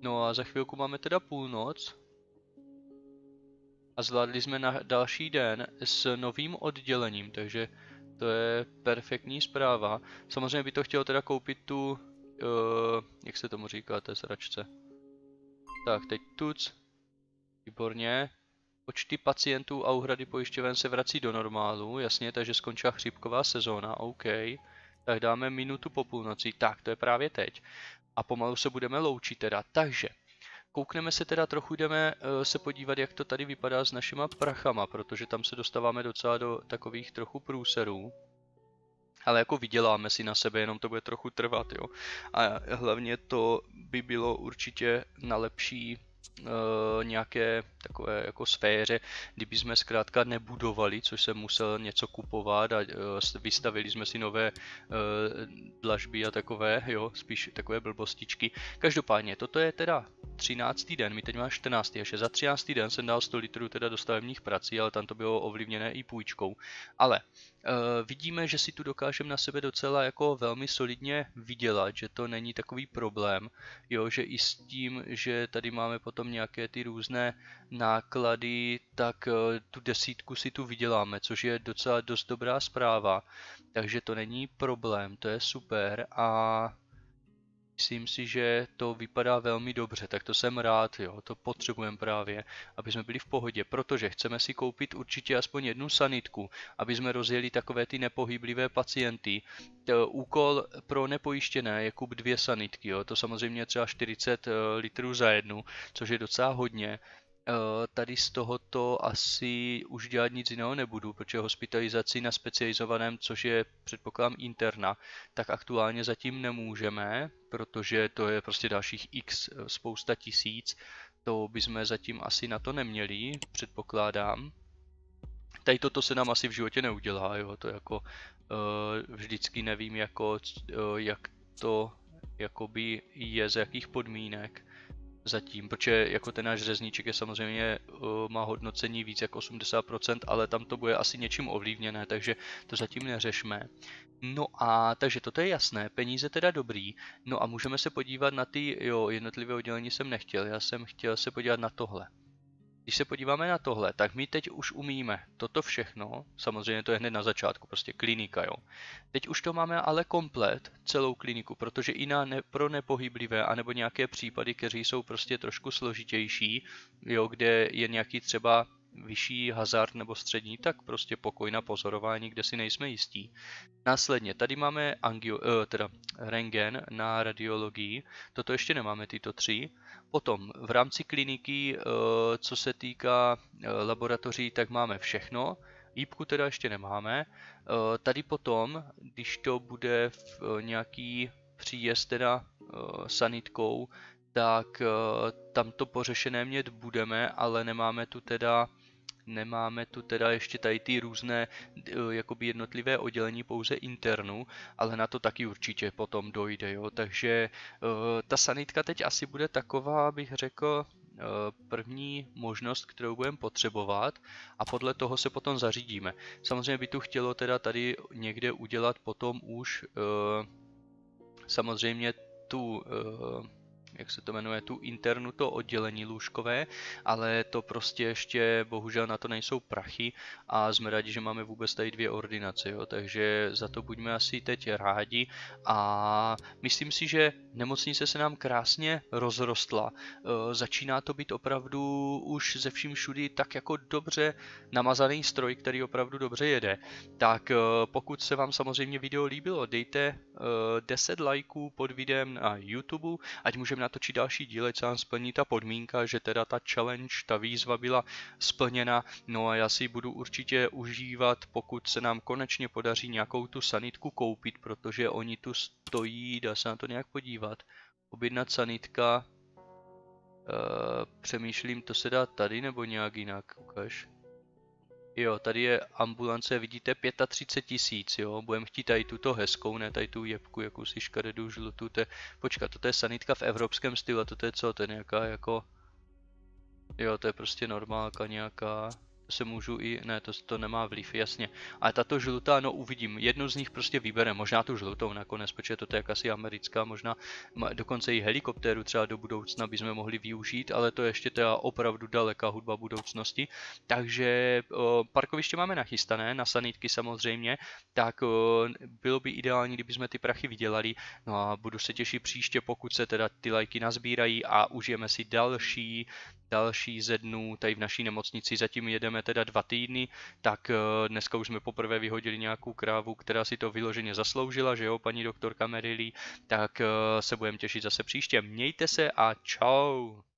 No a za chvilku máme teda půlnoc. A zvládli jsme na další den s novým oddělením, takže to je perfektní zpráva. Samozřejmě by to chtělo teda koupit tu, uh, jak se tomu říká, té sračce. Tak, teď tuc. Výborně. Počty pacientů a úhrady pojišťoven se vrací do normálu, jasně, takže skončila chřipková sezóna, OK. Tak dáme minutu po půlnoci, tak to je právě teď. A pomalu se budeme loučit teda, takže Koukneme se teda trochu, jdeme uh, se podívat, jak to tady vypadá s našima prachama, protože tam se dostáváme docela do takových trochu průserů. Ale jako vyděláme si na sebe, jenom to bude trochu trvat, jo. A hlavně to by bylo určitě na lepší uh, nějaké takové jako sféře, kdyby jsme zkrátka nebudovali, což jsem musel něco kupovat a uh, vystavili jsme si nové uh, dlažby a takové, jo, spíš takové blbostičky. Každopádně, toto je teda 13. den, my teď máme 14. ještě za 13. den jsem dal 100 litrů teda do stavebních prací, ale tam to bylo ovlivněné i půjčkou. Ale vidíme, že si tu dokážeme na sebe docela jako velmi solidně vydělat, že to není takový problém, jo, že i s tím, že tady máme potom nějaké ty různé náklady, tak uh, tu desítku si tu vyděláme, což je docela dost dobrá zpráva, takže to není problém, to je super. A Myslím si, že to vypadá velmi dobře, tak to jsem rád, jo, to potřebujeme právě, aby jsme byli v pohodě, protože chceme si koupit určitě aspoň jednu sanitku, aby jsme rozjeli takové ty nepohyblivé pacienty. To úkol pro nepojištěné je kup dvě sanitky, jo, to samozřejmě třeba 40 eh, litrů za jednu, což je docela hodně, tady z tohoto asi už dělat nic jiného nebudu, protože hospitalizaci na specializovaném, což je předpokládám interna, tak aktuálně zatím nemůžeme, protože to je prostě dalších x eh, spousta tisíc, to bychom zatím asi na to neměli, předpokládám. Tady toto se nám asi v životě neudělá, jo, to jako uh, vždycky nevím, jako, jak to jakoby je, z jakých podmínek zatím, protože jako ten náš řezníček je samozřejmě uh, má hodnocení víc jak 80%, ale tam to bude asi něčím ovlivněné, takže to zatím neřešme. No a takže toto je jasné, peníze teda dobrý, no a můžeme se podívat na ty, jo, jednotlivé oddělení jsem nechtěl, já jsem chtěl se podívat na tohle. Když se podíváme na tohle, tak my teď už umíme toto všechno, samozřejmě to je hned na začátku, prostě klinika, jo. Teď už to máme ale komplet, celou kliniku, protože i na ne, pro nepohyblivé, anebo nějaké případy, které jsou prostě trošku složitější, jo, kde je nějaký třeba vyšší hazard nebo střední, tak prostě pokoj na pozorování, kde si nejsme jistí. Následně tady máme angio, eh, teda rengen na radiologii, toto ještě nemáme tyto tři. Potom v rámci kliniky, eh, co se týká eh, laboratoří, tak máme všechno. Jípku teda ještě nemáme. Tady potom, když to bude v nějaký příjezd teda sanitkou, tak tam to pořešené mít budeme, ale nemáme tu teda Nemáme tu teda ještě tady ty různé eh, jakoby jednotlivé oddělení pouze internu, ale na to taky určitě potom dojde, jo. Takže uh, ta sanitka teď asi bude taková, bych řekl, uh, první možnost, kterou budeme potřebovat a podle toho se potom zařídíme. Samozřejmě by tu chtělo teda tady někde udělat potom už samozřejmě tu jak se to jmenuje, tu internu, to oddělení lůžkové, ale to prostě ještě bohužel na to nejsou prachy a jsme rádi, že máme vůbec tady dvě ordinace, jo, takže za to buďme asi teď rádi a myslím si, že nemocnice se nám krásně rozrostla. E, začíná to být opravdu už ze vším všudy tak jako dobře namazaný stroj, který opravdu dobře jede. Tak e, pokud se vám samozřejmě video líbilo, dejte e, 10 lajků pod videem na YouTube, ať můžeme natočit další díly, co nám splní ta podmínka, že teda ta challenge, ta výzva byla splněna, no a já si budu určitě užívat, pokud se nám konečně podaří nějakou tu sanitku koupit, protože oni tu stojí, dá se na to nějak podívat. Objednat sanitka, Uh, přemýšlím, to se dá tady nebo nějak jinak, ukaž. Jo, tady je ambulance, vidíte, 35 tisíc, jo, budeme chtít tady tuto hezkou, ne tady tu jebku, jakousi škaredou žlutou, to je, počkat, to je sanitka v evropském stylu, a to je co, to je nějaká jako, jo, to je prostě normálka nějaká, se můžu i, ne, to, to nemá vliv, jasně. A tato žlutá, no uvidím, jednu z nich prostě vybereme, možná tu žlutou nakonec, protože to je asi americká, možná dokonce i helikoptéru třeba do budoucna bychom mohli využít, ale to je ještě teda opravdu daleká hudba budoucnosti. Takže o, parkoviště máme nachystané, na sanitky samozřejmě, tak o, bylo by ideální, kdyby jsme ty prachy vydělali, no a budu se těšit příště, pokud se teda ty lajky nazbírají a užijeme si další další ze dnů tady v naší nemocnici, zatím jedeme teda dva týdny, tak eh, dneska už jsme poprvé vyhodili nějakou krávu, která si to vyloženě zasloužila, že jo, paní doktorka Merily, tak eh, se budeme těšit zase příště. Mějte se a čau!